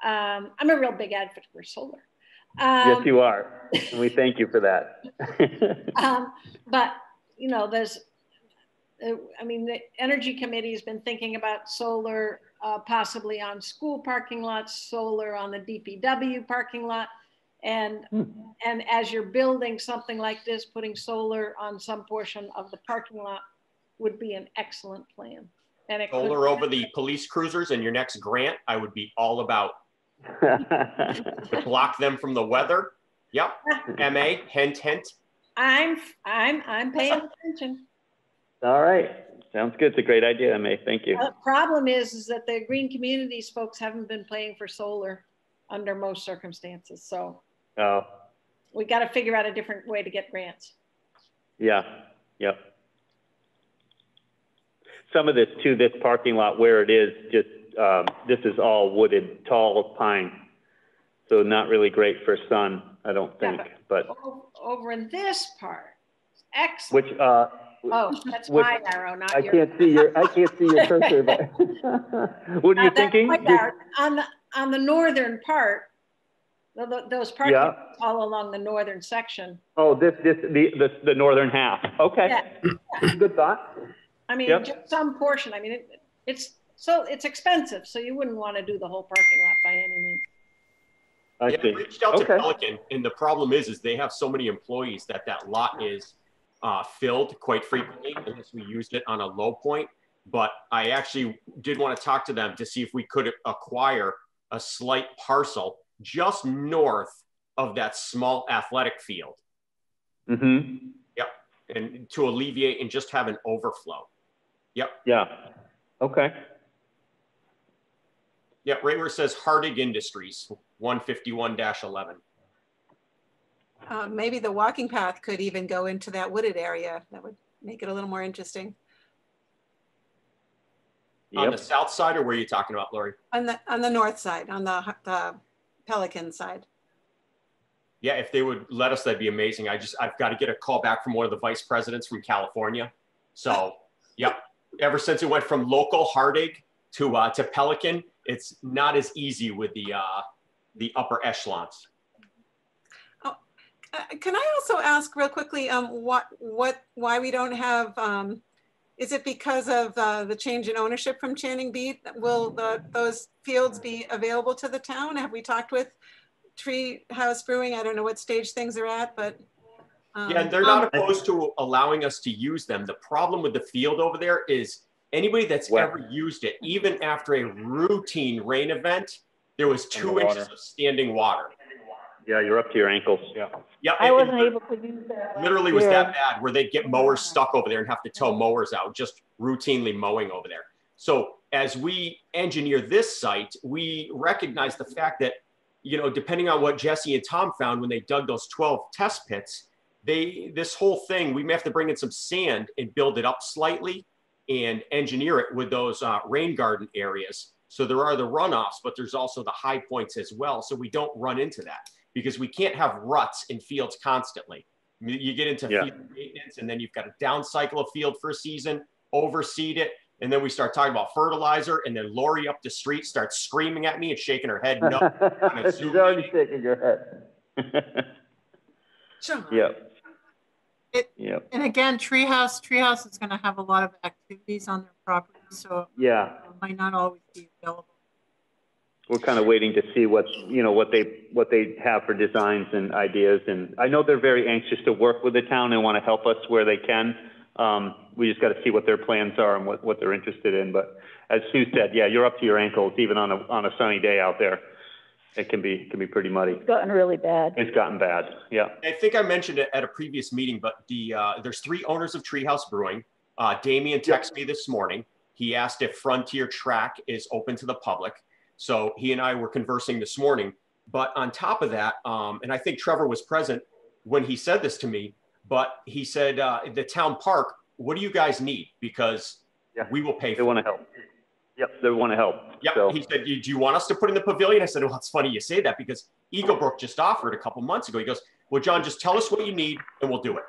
Um, I'm a real big advocate for solar. Yes, Um, you are. And we thank you for that. *laughs* *laughs* um, but you know, there's, uh, I mean, the energy committee has been thinking about solar, uh, possibly on school parking lots, solar on the DPW parking lot, and hmm. and as you're building something like this, putting solar on some portion of the parking lot would be an excellent plan. And it could- Solar over the police cruisers and your next grant, I would be all about. *laughs* To block them from the weather. Yep. *laughs* MA, hint, hint. I'm I'm I'm paying *laughs* attention. All right. Sounds good. It's a great idea, MA. Thank you. The problem is, is that the green communities folks haven't been paying for solar under most circumstances. So Oh, we got to figure out a different way to get grants. yeah, yep. Some of this too, this parking lot where it is, just, um, this is all wooded, tall pine. So not really great for sun, I don't think, but O- Over in this part, excellent. which, uh, Oh, that's which- my arrow, not I yours. can't see your, I can't see your cursor, but *laughs* *laughs* what are you Uh, thinking? On the, on the northern part, tho- tho- those parking Yeah. lots all along the northern section. Oh, this, this, the, the, the northern half. Okay. Yeah. Good thought. I mean, Yep. just some portion. I mean, it, it's, so it's expensive, so you wouldn't want to do the whole parking lot by any means. I Yeah, see. reached out to Okay. Pelican, and the problem is, is they have so many employees that that lot is uh, filled quite frequently unless we used it on a low point. But I actually did want to talk to them to see if we could acquire a slight parcel just north of that small athletic field. Mm-hmm. Yep, and to alleviate and just have an overflow. Yep. Yeah. Okay. Yep. Right where it says Hardigg Industries, 151-11. Uh, maybe the walking path could even go into that wooded area. That would make it a little more interesting. On the south side, or where are you talking about, Lori? On the, on the north side, on the, the Pelican side. Yeah, if they would let us, that'd be amazing. I just, I've got to get a call back from one of the vice presidents from California. So, *laughs* yep. Ever since it went from local Hardigg to uh, to Pelican, it's not as easy with the uh, the upper echelons. Uh, Can I also ask real quickly, um, what, what, why we don't have, um, is it because of, uh, the change in ownership from Channing Bete? Will the, those fields be available to the town? Have we talked with Tree House Brewing? I don't know what stage things are at, but. um, Yeah, they're not opposed to allowing us to use them. The problem with the field over there is anybody that's ever used it, even after a routine rain event, there was two inches of standing water. Yeah, you're up to your ankles. Yeah. Yeah, I it- wasn't it able to do that. literally was year. that bad where they'd get mowers stuck over there and have to tow mowers out, just routinely mowing over there. So as we engineer this site, we recognize the fact that, you know, depending on what Jesse and Tom found when they dug those 12 test pits, they this whole thing, we may have to bring in some sand and build it up slightly and engineer it with those uh, rain garden areas. So there are the runoffs, but there's also the high points as well. So we don't run into that because we can't have ruts in fields constantly. You get into Yeah. field maintenance and then you've got to down cycle a field for a season, overseed it. And then we start talking about fertilizer and then Lori up the street starts screaming at me and shaking her head. No, *laughs* She's Zoom already shaking her head. *laughs* Yep. It, Yep. and again, Treehouse, Treehouse is gonna have a lot of activities on their property, so Yeah. it might not always be available. We're kind of waiting to see what, you know, what they, what they have for designs and ideas. And I know they're very anxious to work with the town and want to help us where they can. Um, we just got to see what their plans are and what, what they're interested in. But as Sue said, yeah, you're up to your ankles even on a, on a sunny day out there. It can be, can be pretty muddy. It's gotten really bad. It's gotten bad. Yeah. I think I mentioned it at a previous meeting, but the uh, there's three owners of Treehouse Brewing. Uh, Damien texted me this morning. He asked if Frontier Track is open to the public. So he and I were conversing this morning. But on top of that, um, and I think Trevor was present when he said this to me, but he said, uh, the town park, what do you guys need? Because we will pay for." They want to help. Yep, they want to help. Yep. So, He said, do you want us to put in the pavilion? I said, well, it's funny you say that because Eagle Brook just offered a couple months ago. He goes, well, John, just tell us what you need and we'll do it.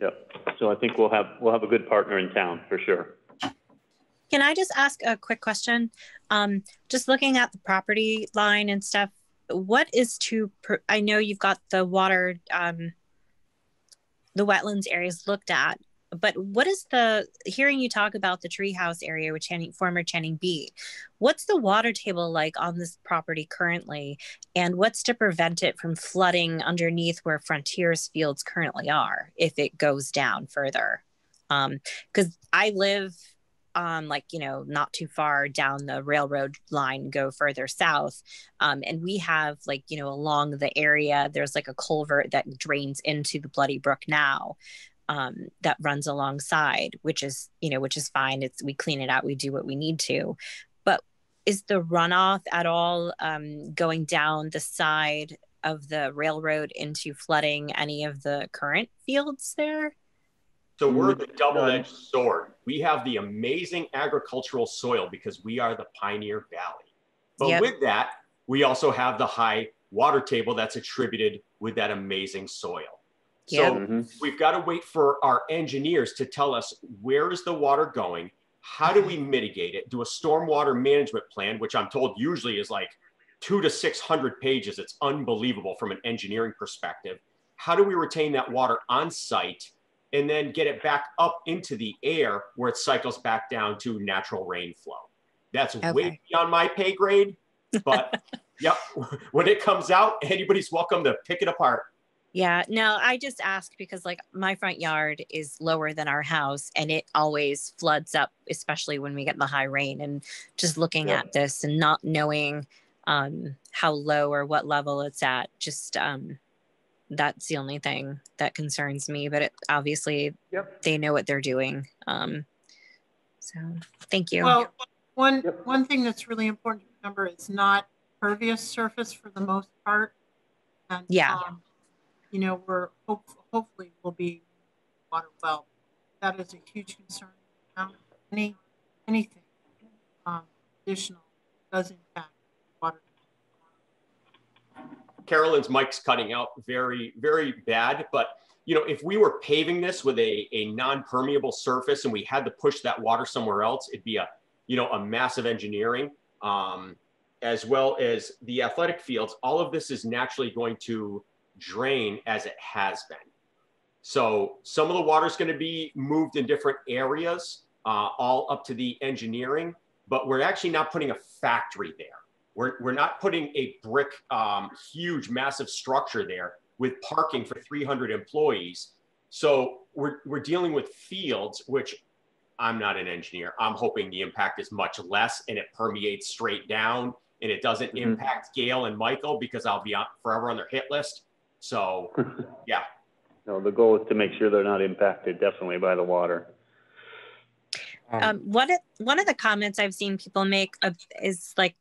yep. So I think we'll have, we'll have a good partner in town for sure. Can I just ask a quick question? Um, just looking at the property line and stuff, what is to, I know you've got the water, um, the wetlands areas looked at, but what is the, hearing you talk about the treehouse area with Channing, former Channing Bete, what's the water table like on this property currently? And what's to prevent it from flooding underneath where Frontiers Fields currently are if it goes down further? Um, cause I live um, like you know not too far down the railroad line go further south um, and we have like you know along the area there's like a culvert that drains into the bloody brook now um, that runs alongside which is you know which is fine. It's we clean it out. We do what we need to. But is the runoff at all um, going down the side of the railroad into flooding any of the current fields there So we're mm-hmm. the double-edged sword. We have the amazing agricultural soil because we are the Pioneer Valley. But Yep. with that, we also have the high water table that's attributed with that amazing soil. So Yep. Mm-hmm. we've got to wait for our engineers to tell us where is the water going? How do we mitigate it? Do a stormwater management plan, which I'm told usually is like two to 600 pages. It's unbelievable from an engineering perspective. How do we retain that water on site and then get it back up into the air where it cycles back down to natural rain flow? That's way beyond my pay grade, but *laughs* yep, when it comes out, anybody's welcome to pick it apart. Yeah, no, I just ask because like my front yard is lower than our house and it always floods up, especially when we get the high rain. And just looking Yeah. at this and not knowing um, how low or what level it's at, just um, that's the only thing that concerns me. But it, obviously, they know what they're doing. Um, so thank you. Well, one, one thing that's really important to remember is not pervious surface for the most part. And, Yeah. um, You know, we're hope, hopefully will be water well. That is a huge concern. Um, Any, anything, um, additional does impact water. Carolyn's mic's cutting out very, very bad. But you know, if we were paving this with a, a non-permeable surface and we had to push that water somewhere else, it'd be a, you know, a massive engineering. Um, as well as the athletic fields, all of this is naturally going to drain as it has been. So some of the water is going to be moved in different areas, uh, all up to the engineering, but we're actually not putting a factory there. We're, we're not putting a brick, um, huge, massive structure there with parking for 300 employees. So we're, we're dealing with fields, which I'm not an engineer. I'm hoping the impact is much less and it permeates straight down and it doesn't Mhm. impact Gail and Michael because I'll be on, forever on their hit list. So *laughs* yeah, No, the goal is to make sure they're not impacted definitely by the water. Um, one of one of the comments I've seen people make of, is like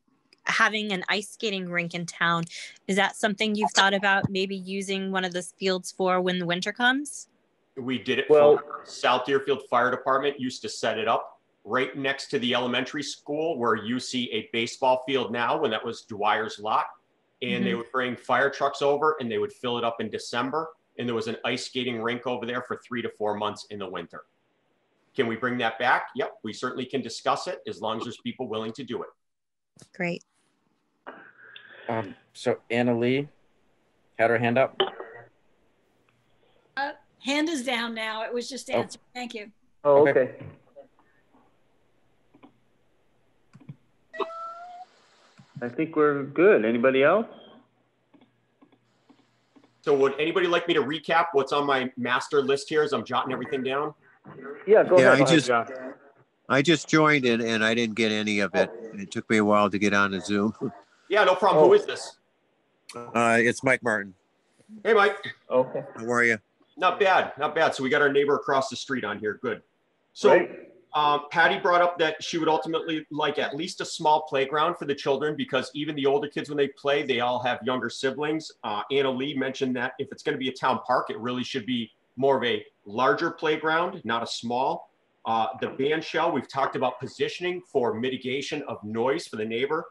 having an ice skating rink in town. Is that something you've thought about maybe using one of those fields for when the winter comes? We did it Well- for South Deerfield Fire Department used to set it up right next to the elementary school where you see a baseball field now when that was Dwyer's lot. And they Mhm. would bring fire trucks over and they would fill it up in December. And there was an ice skating rink over there for three to four months in the winter. Can we bring that back? Yep, we certainly can discuss it as long as there's people willing to do it. Great. Um, so Annalee had her hand up. Uh, hand is down now. It was just Oh. answered. Thank you. Oh, Okay. okay. I think we're good. Anybody else? So would anybody like me to recap what's on my master list here as I'm jotting everything down? Yeah, go Yeah, ahead. I just, John. I just joined and, and I didn't get any of it. It took me a while to get on the Zoom. *laughs* Yeah, no problem. Oh. Who is this? Uh, it's Mike Martin. Hey, Mike. Okay. How are you? Not bad, not bad. So we got our neighbor across the street on here. Good. So Great. Um, Patty brought up that she would ultimately like at least a small playground for the children because even the older kids, when they play, they all have younger siblings. Uh, Annalee mentioned that if it's going to be a town park, it really should be more of a larger playground, not a small. Uh, the band shell, we've talked about positioning for mitigation of noise for the neighbor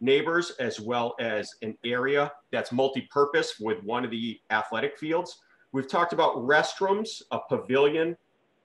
neighbors, as well as an area that's multi-purpose with one of the athletic fields. We've talked about restrooms, a pavilion,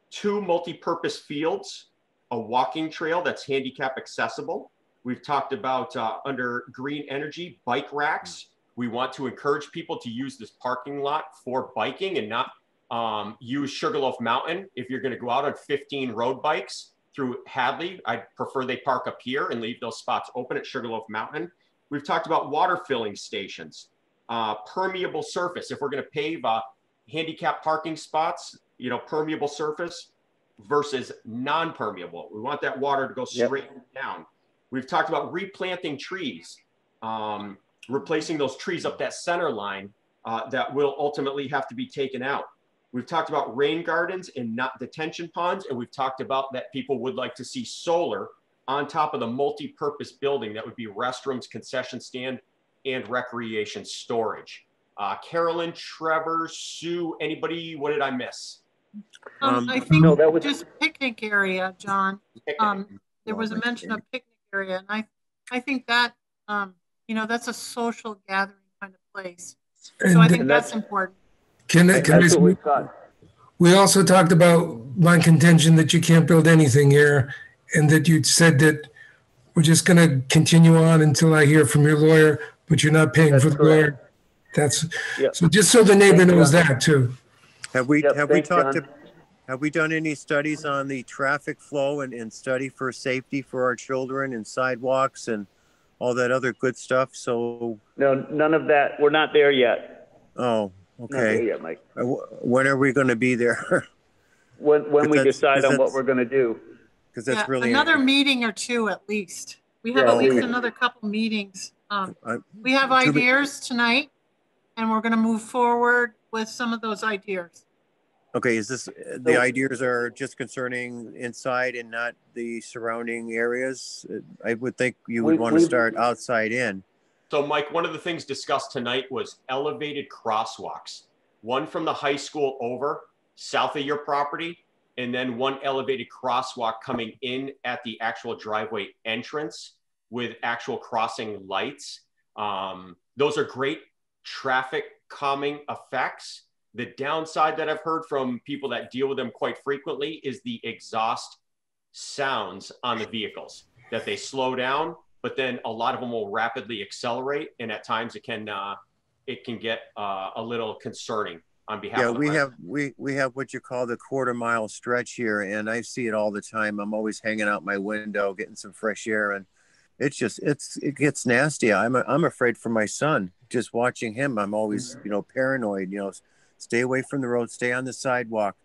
two multi-purpose fields, a walking trail that's handicap accessible. We've talked about uh, under green energy, bike racks. We want to encourage people to use this parking lot for biking and not um, use Sugarloaf Mountain. If you're gonna go out on 15 road bikes through Hadley, I'd prefer they park up here and leave those spots open at Sugarloaf Mountain. We've talked about water filling stations, uh, permeable surface. If we're gonna pave uh, handicap parking spots, you know, permeable surface versus non-permeable. We want that water to go straight yep. down. We've talked about replanting trees, um, replacing those trees up that center line uh, that will ultimately have to be taken out. We've talked about rain gardens and not detention ponds, and we've talked about that people would like to see solar on top of the multi-purpose building that would be restrooms, concession stand, and recreation storage. Uh, Carolyn, Trevor, Sue, anybody, what did I miss? Um, Um, I think no, that was- just picnic area, John. Um, there was a mention of picnic area, and I, I think that, um, you know, that's a social gathering kind of place. So I think that's that's- important. Can I, can I, That's what we've got. we also talked about my contention that you can't build anything here and that you said that we're just going to continue on until I hear from your lawyer, but you're not paying for the lawyer. That's, Yep. so just so the neighbor Thank knows John. that too. Have we, Yep, have we talked, John. to- have we done any studies on the traffic flow and, and study for safety for our children and sidewalks and all that other good stuff? So, No, none of that. We're not there yet. oh, Not there okay. yet, Mike. Uh, When are we going to be there? *laughs* When, when we decide on what we're gonna do. Because that's Yeah, really. Another meeting or two at least. We have Yeah, at least we- another couple meetings. Um, I- we have too ba- ideas tonight, and we're gonna move forward with some of those ideas. Okay, is this, the So- ideas are just concerning inside and not the surrounding areas? I would think you would We- want to start outside in. So Mike, one of the things discussed tonight was elevated crosswalks. One from the high school over south of your property, and then one elevated crosswalk coming in at the actual driveway entrance with actual crossing lights. Um, those are great traffic calming effects. The downside that I've heard from people that deal with them quite frequently is the exhaust sounds on the vehicles that they slow down, but then a lot of them will rapidly accelerate, and at times it can uh, it can get uh, a little concerning on behalf. Yeah, of the we have, we, we have what you call the quarter mile stretch here and I see it all the time. I'm always hanging out my window, getting some fresh air and it's just, it's, it gets nasty. I'm, I'm afraid for my son, just watching him. I'm always, you know, paranoid, you know, stay away from the road, stay on the sidewalk.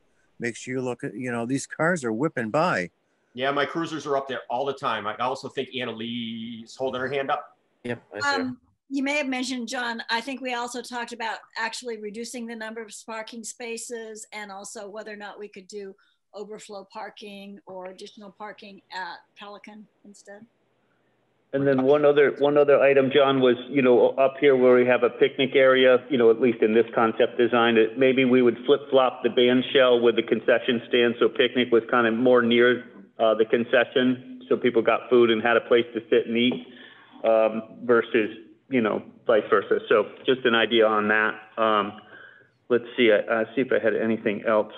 Make sure you look at, you know, these cars are whipping by. Yeah, my cruisers are up there all the time. I also think Annalee's holding her hand up. Yep, Um, you may have mentioned, John, I think we also talked about actually reducing the number of parking spaces and also whether or not we could do overflow parking or additional parking at Pelican instead. And then one other, one other item, John, was, you know, up here where we have a picnic area, you know, at least in this concept design, it, maybe we would flip flop the band shell with the concession stand, so picnic was kind of more near, uh, the concession, so people got food and had a place to sit and eat, um, versus, you know, vice versa. So just an idea on that. Um, let's see, I, I see if I had anything else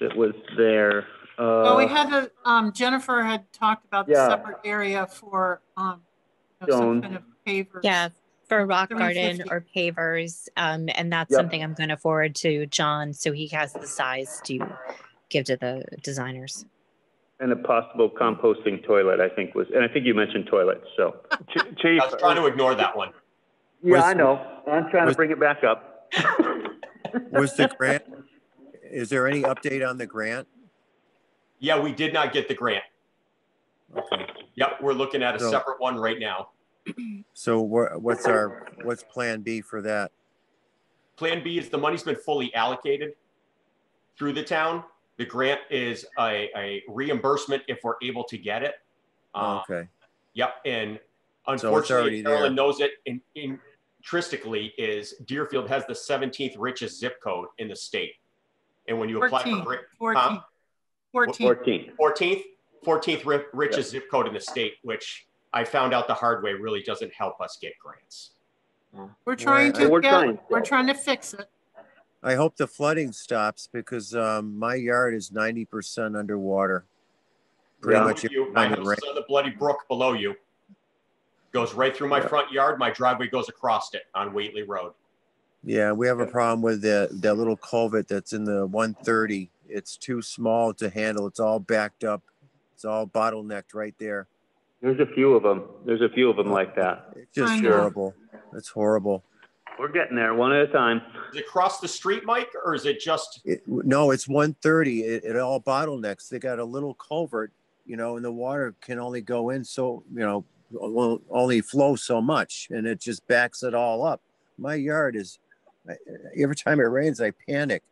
that was there. Well, we Uh, had a, um, Jennifer had talked about the separate area for, um, you know, some kind of pavers. Yeah, for rock garden or pavers. Um, and that's Yep. something I'm going to forward to John so he has the size to give to the designers. And a possible composting toilet, I think was, and I think you mentioned toilets, so. Chief, I was trying to ignore that one. Yeah, Was- I know. I'm trying to bring it back up. *laughs* Was the grant, is there any update on the grant? Yeah, we did not get the grant. Okay. Yep, we're looking at a So- separate one right now. So wha- what's our, what's plan B for that? Plan B is the money's been fully allocated through the town. The grant is a, a reimbursement if we're able to get it. Um, Okay. Yep, and unfortunately, already Carolyn knows it. In, intrinsically, is Deerfield has the 17th richest zip code in the state, and when you apply for 14, grant, 14, Huh? 14. 14. 14th, 14th ri- richest zip code in the state, which I found out the hard way really doesn't help us get grants. We're trying to We're get, trying. we're trying to fix it. I hope the flooding stops because um, my yard is 90% underwater. Pretty Yeah. much You- my time it house is on the bloody brook below you. Goes right through my Yeah. front yard. My driveway goes across it on Whately Road. Yeah, we have a problem with the that little culvert that's in the 130. It's too small to handle. It's all backed up. It's all bottlenecked right there. There's a few of them. There's a few of them like that. It's just I horrible. It's horrible. We're getting there one at a time. Is it across the street, Mike, or is it just? It, no, it's 130. It, it all bottlenecks. They got a little culvert, you know, and the water can only go in so, you know, will only flow so much, and it just backs it all up. My yard is. Every time it rains, I panic.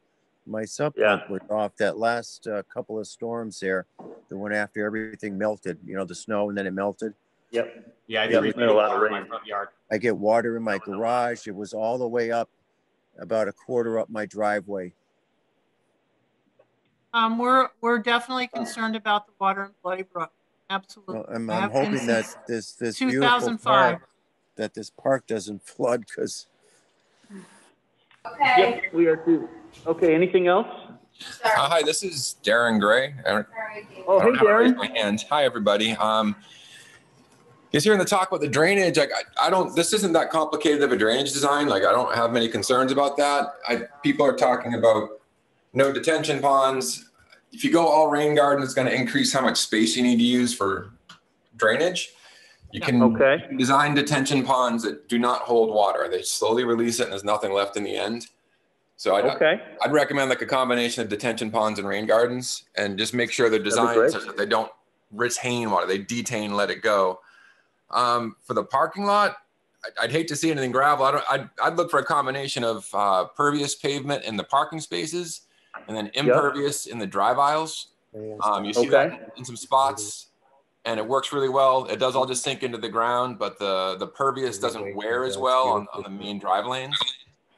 My sub pump was off that last uh, couple of storms there, the one after everything melted. You know, the snow and then it melted. Yep. Yeah, I Yeah, three feet a lot of water in my front yard. I get water in my garage. It was all the way up, about a quarter up my driveway. Um, we're, we're definitely concerned about the water in Bloody Brook. Absolutely. Well, I'm, I I'm hoping that since this this beautiful 2005. park, that this park doesn't flood because Yep, we are too. Okay, anything else? Uh, hi, this is Darren Gray. I don't, Oh, I don't hey, have to raise Darren. My. Hi, everybody. Um, just hearing the talk about the drainage. Like, I, I don't. This isn't that complicated of a drainage design. Like, I don't have many concerns about that. I people are talking about no detention ponds. If you go all rain garden, it's going to increase how much space you need to use for drainage. You can Okay. design detention ponds that do not hold water. They slowly release it, and there's nothing left in the end. So I'd, Okay. I'd recommend like a combination of detention ponds and rain gardens, and just make sure they're designed such that they don't retain water. They detain, let it go. Um, for the parking lot, I'd, I'd hate to see anything gravel. I don't. I'd, I'd look for a combination of uh, pervious pavement in the parking spaces, and then impervious in the drive aisles. Um, you see Okay. that in some spots, and it works really well. It does all just sink into the ground, but the the pervious doesn't wear as well on, on the main drive lanes.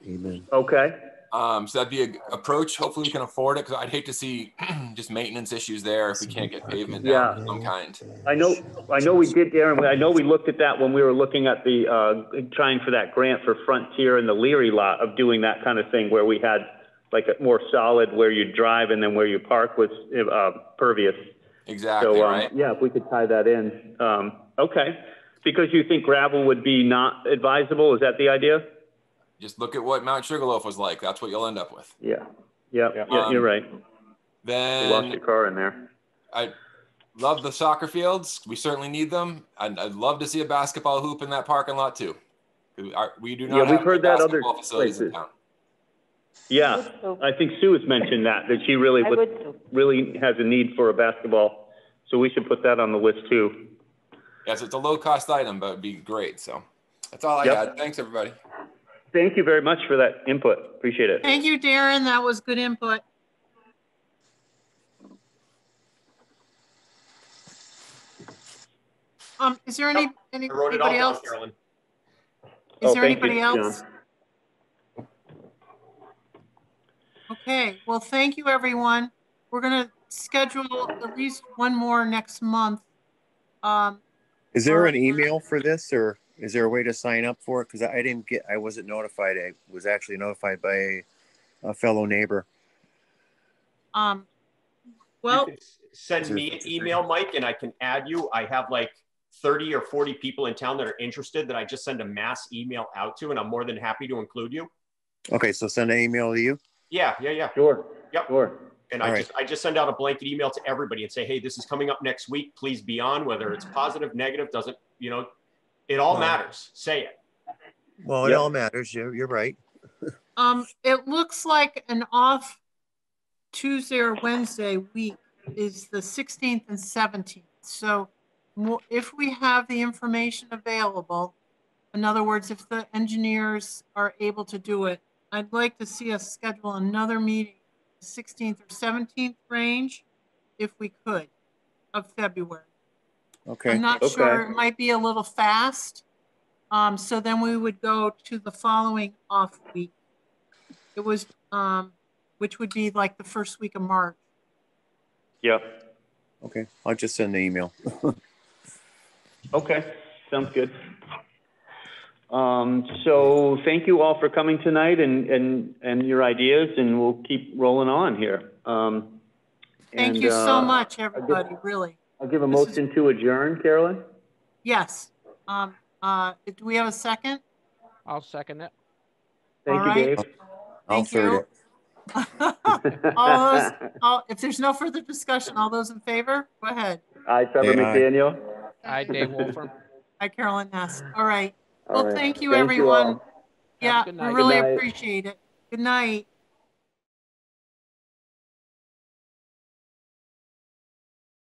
Amen. Okay. Um, so that'd be a approach. Hopefully, we can afford it because I'd hate to see *clears throat* just maintenance issues there if we can't get pavement down Yeah. of some kind. I know, I know we did, Darren. I know we looked at that when we were looking at the, uh, trying for that grant for Frontier and the Leary lot of doing that kind of thing where we had like a more solid where you drive and then where you park was, uh, pervious. Exactly So, um, right. yeah, if we could tie that in. Um, okay. Because you think gravel would be not advisable, is that the idea? Just look at what Mount Sugarloaf was like. That's what you'll end up with. Yeah. Yeah, yeah, Um, you're right. You lost your car in there. I love the soccer fields. We certainly need them. I'd, I'd love to see a basketball hoop in that parking lot too. We, do not Yeah, we've heard that other basketball facilities in places. town. Yeah, I think Sue has mentioned that, that she really would, would too. really has a need for a basketball. So we should put that on the list too. Yes, it's a low cost item, but it'd be great. So that's all I Yep. had. Thanks, everybody. Thank you very much for that input. Appreciate it. Thank you, Darren. That was good input. Um, is there any, any, I wrote anybody down, else? Carolyn. Is Oh, there thank you, anybody John. else? Okay, well, thank you, everyone. We're gonna schedule at least one more next month. Um, Is there an email for this, or is there a way to sign up for it? Because I didn't get, I wasn't notified. I was actually notified by a, a fellow neighbor. um, well, Send me an email, Mike, and I can add you. I have like 30 or 40 people in town that are interested that I just send a mass email out to, and I'm more than happy to include you. Okay, so send an email to you. Yeah, yeah, yeah. Sure. Yep. Sure. And All I right. just I just send out a blanket email to everybody and say, hey, this is coming up next week. Please be on. Whether it's positive, negative, doesn't you know? It all Well- matters. Say it. Well, it Yep. all matters. You're, you're right. *laughs* um, it looks like an off Tuesday or Wednesday week is the 16th and 17th. So if we have the information available, in other words, if the engineers are able to do it, I'd like to see us schedule another meeting the 16th or 17th range, if we could, of February. Okay. I'm not sure, it might be a little fast. Um, so then we would go to the following off week. It was, um, which would be like the first week of March. Yep. Okay, I'll just send the email. *laughs* Okay, sounds good. Um, so thank you all for coming tonight and, and, and your ideas, and we'll keep rolling on here. Um, Thank and, you so uh, much, everybody, really. I'll give a This is- motion to adjourn, Carolyn? Yes. Um, uh, do we have a second? I'll second it. Thank All you, right. Dave. I'll Thank third you. it. *laughs* All those, all, if there's no further discussion, all those in favor, go ahead. Aye, Trevor Aye, aye. McDaniel. Aye, Dave Wolfram. Hi, Carolyn Ness. All right. All Well, right. thank you, Thank everyone. all. Yeah, good we really appreciate it. Good night.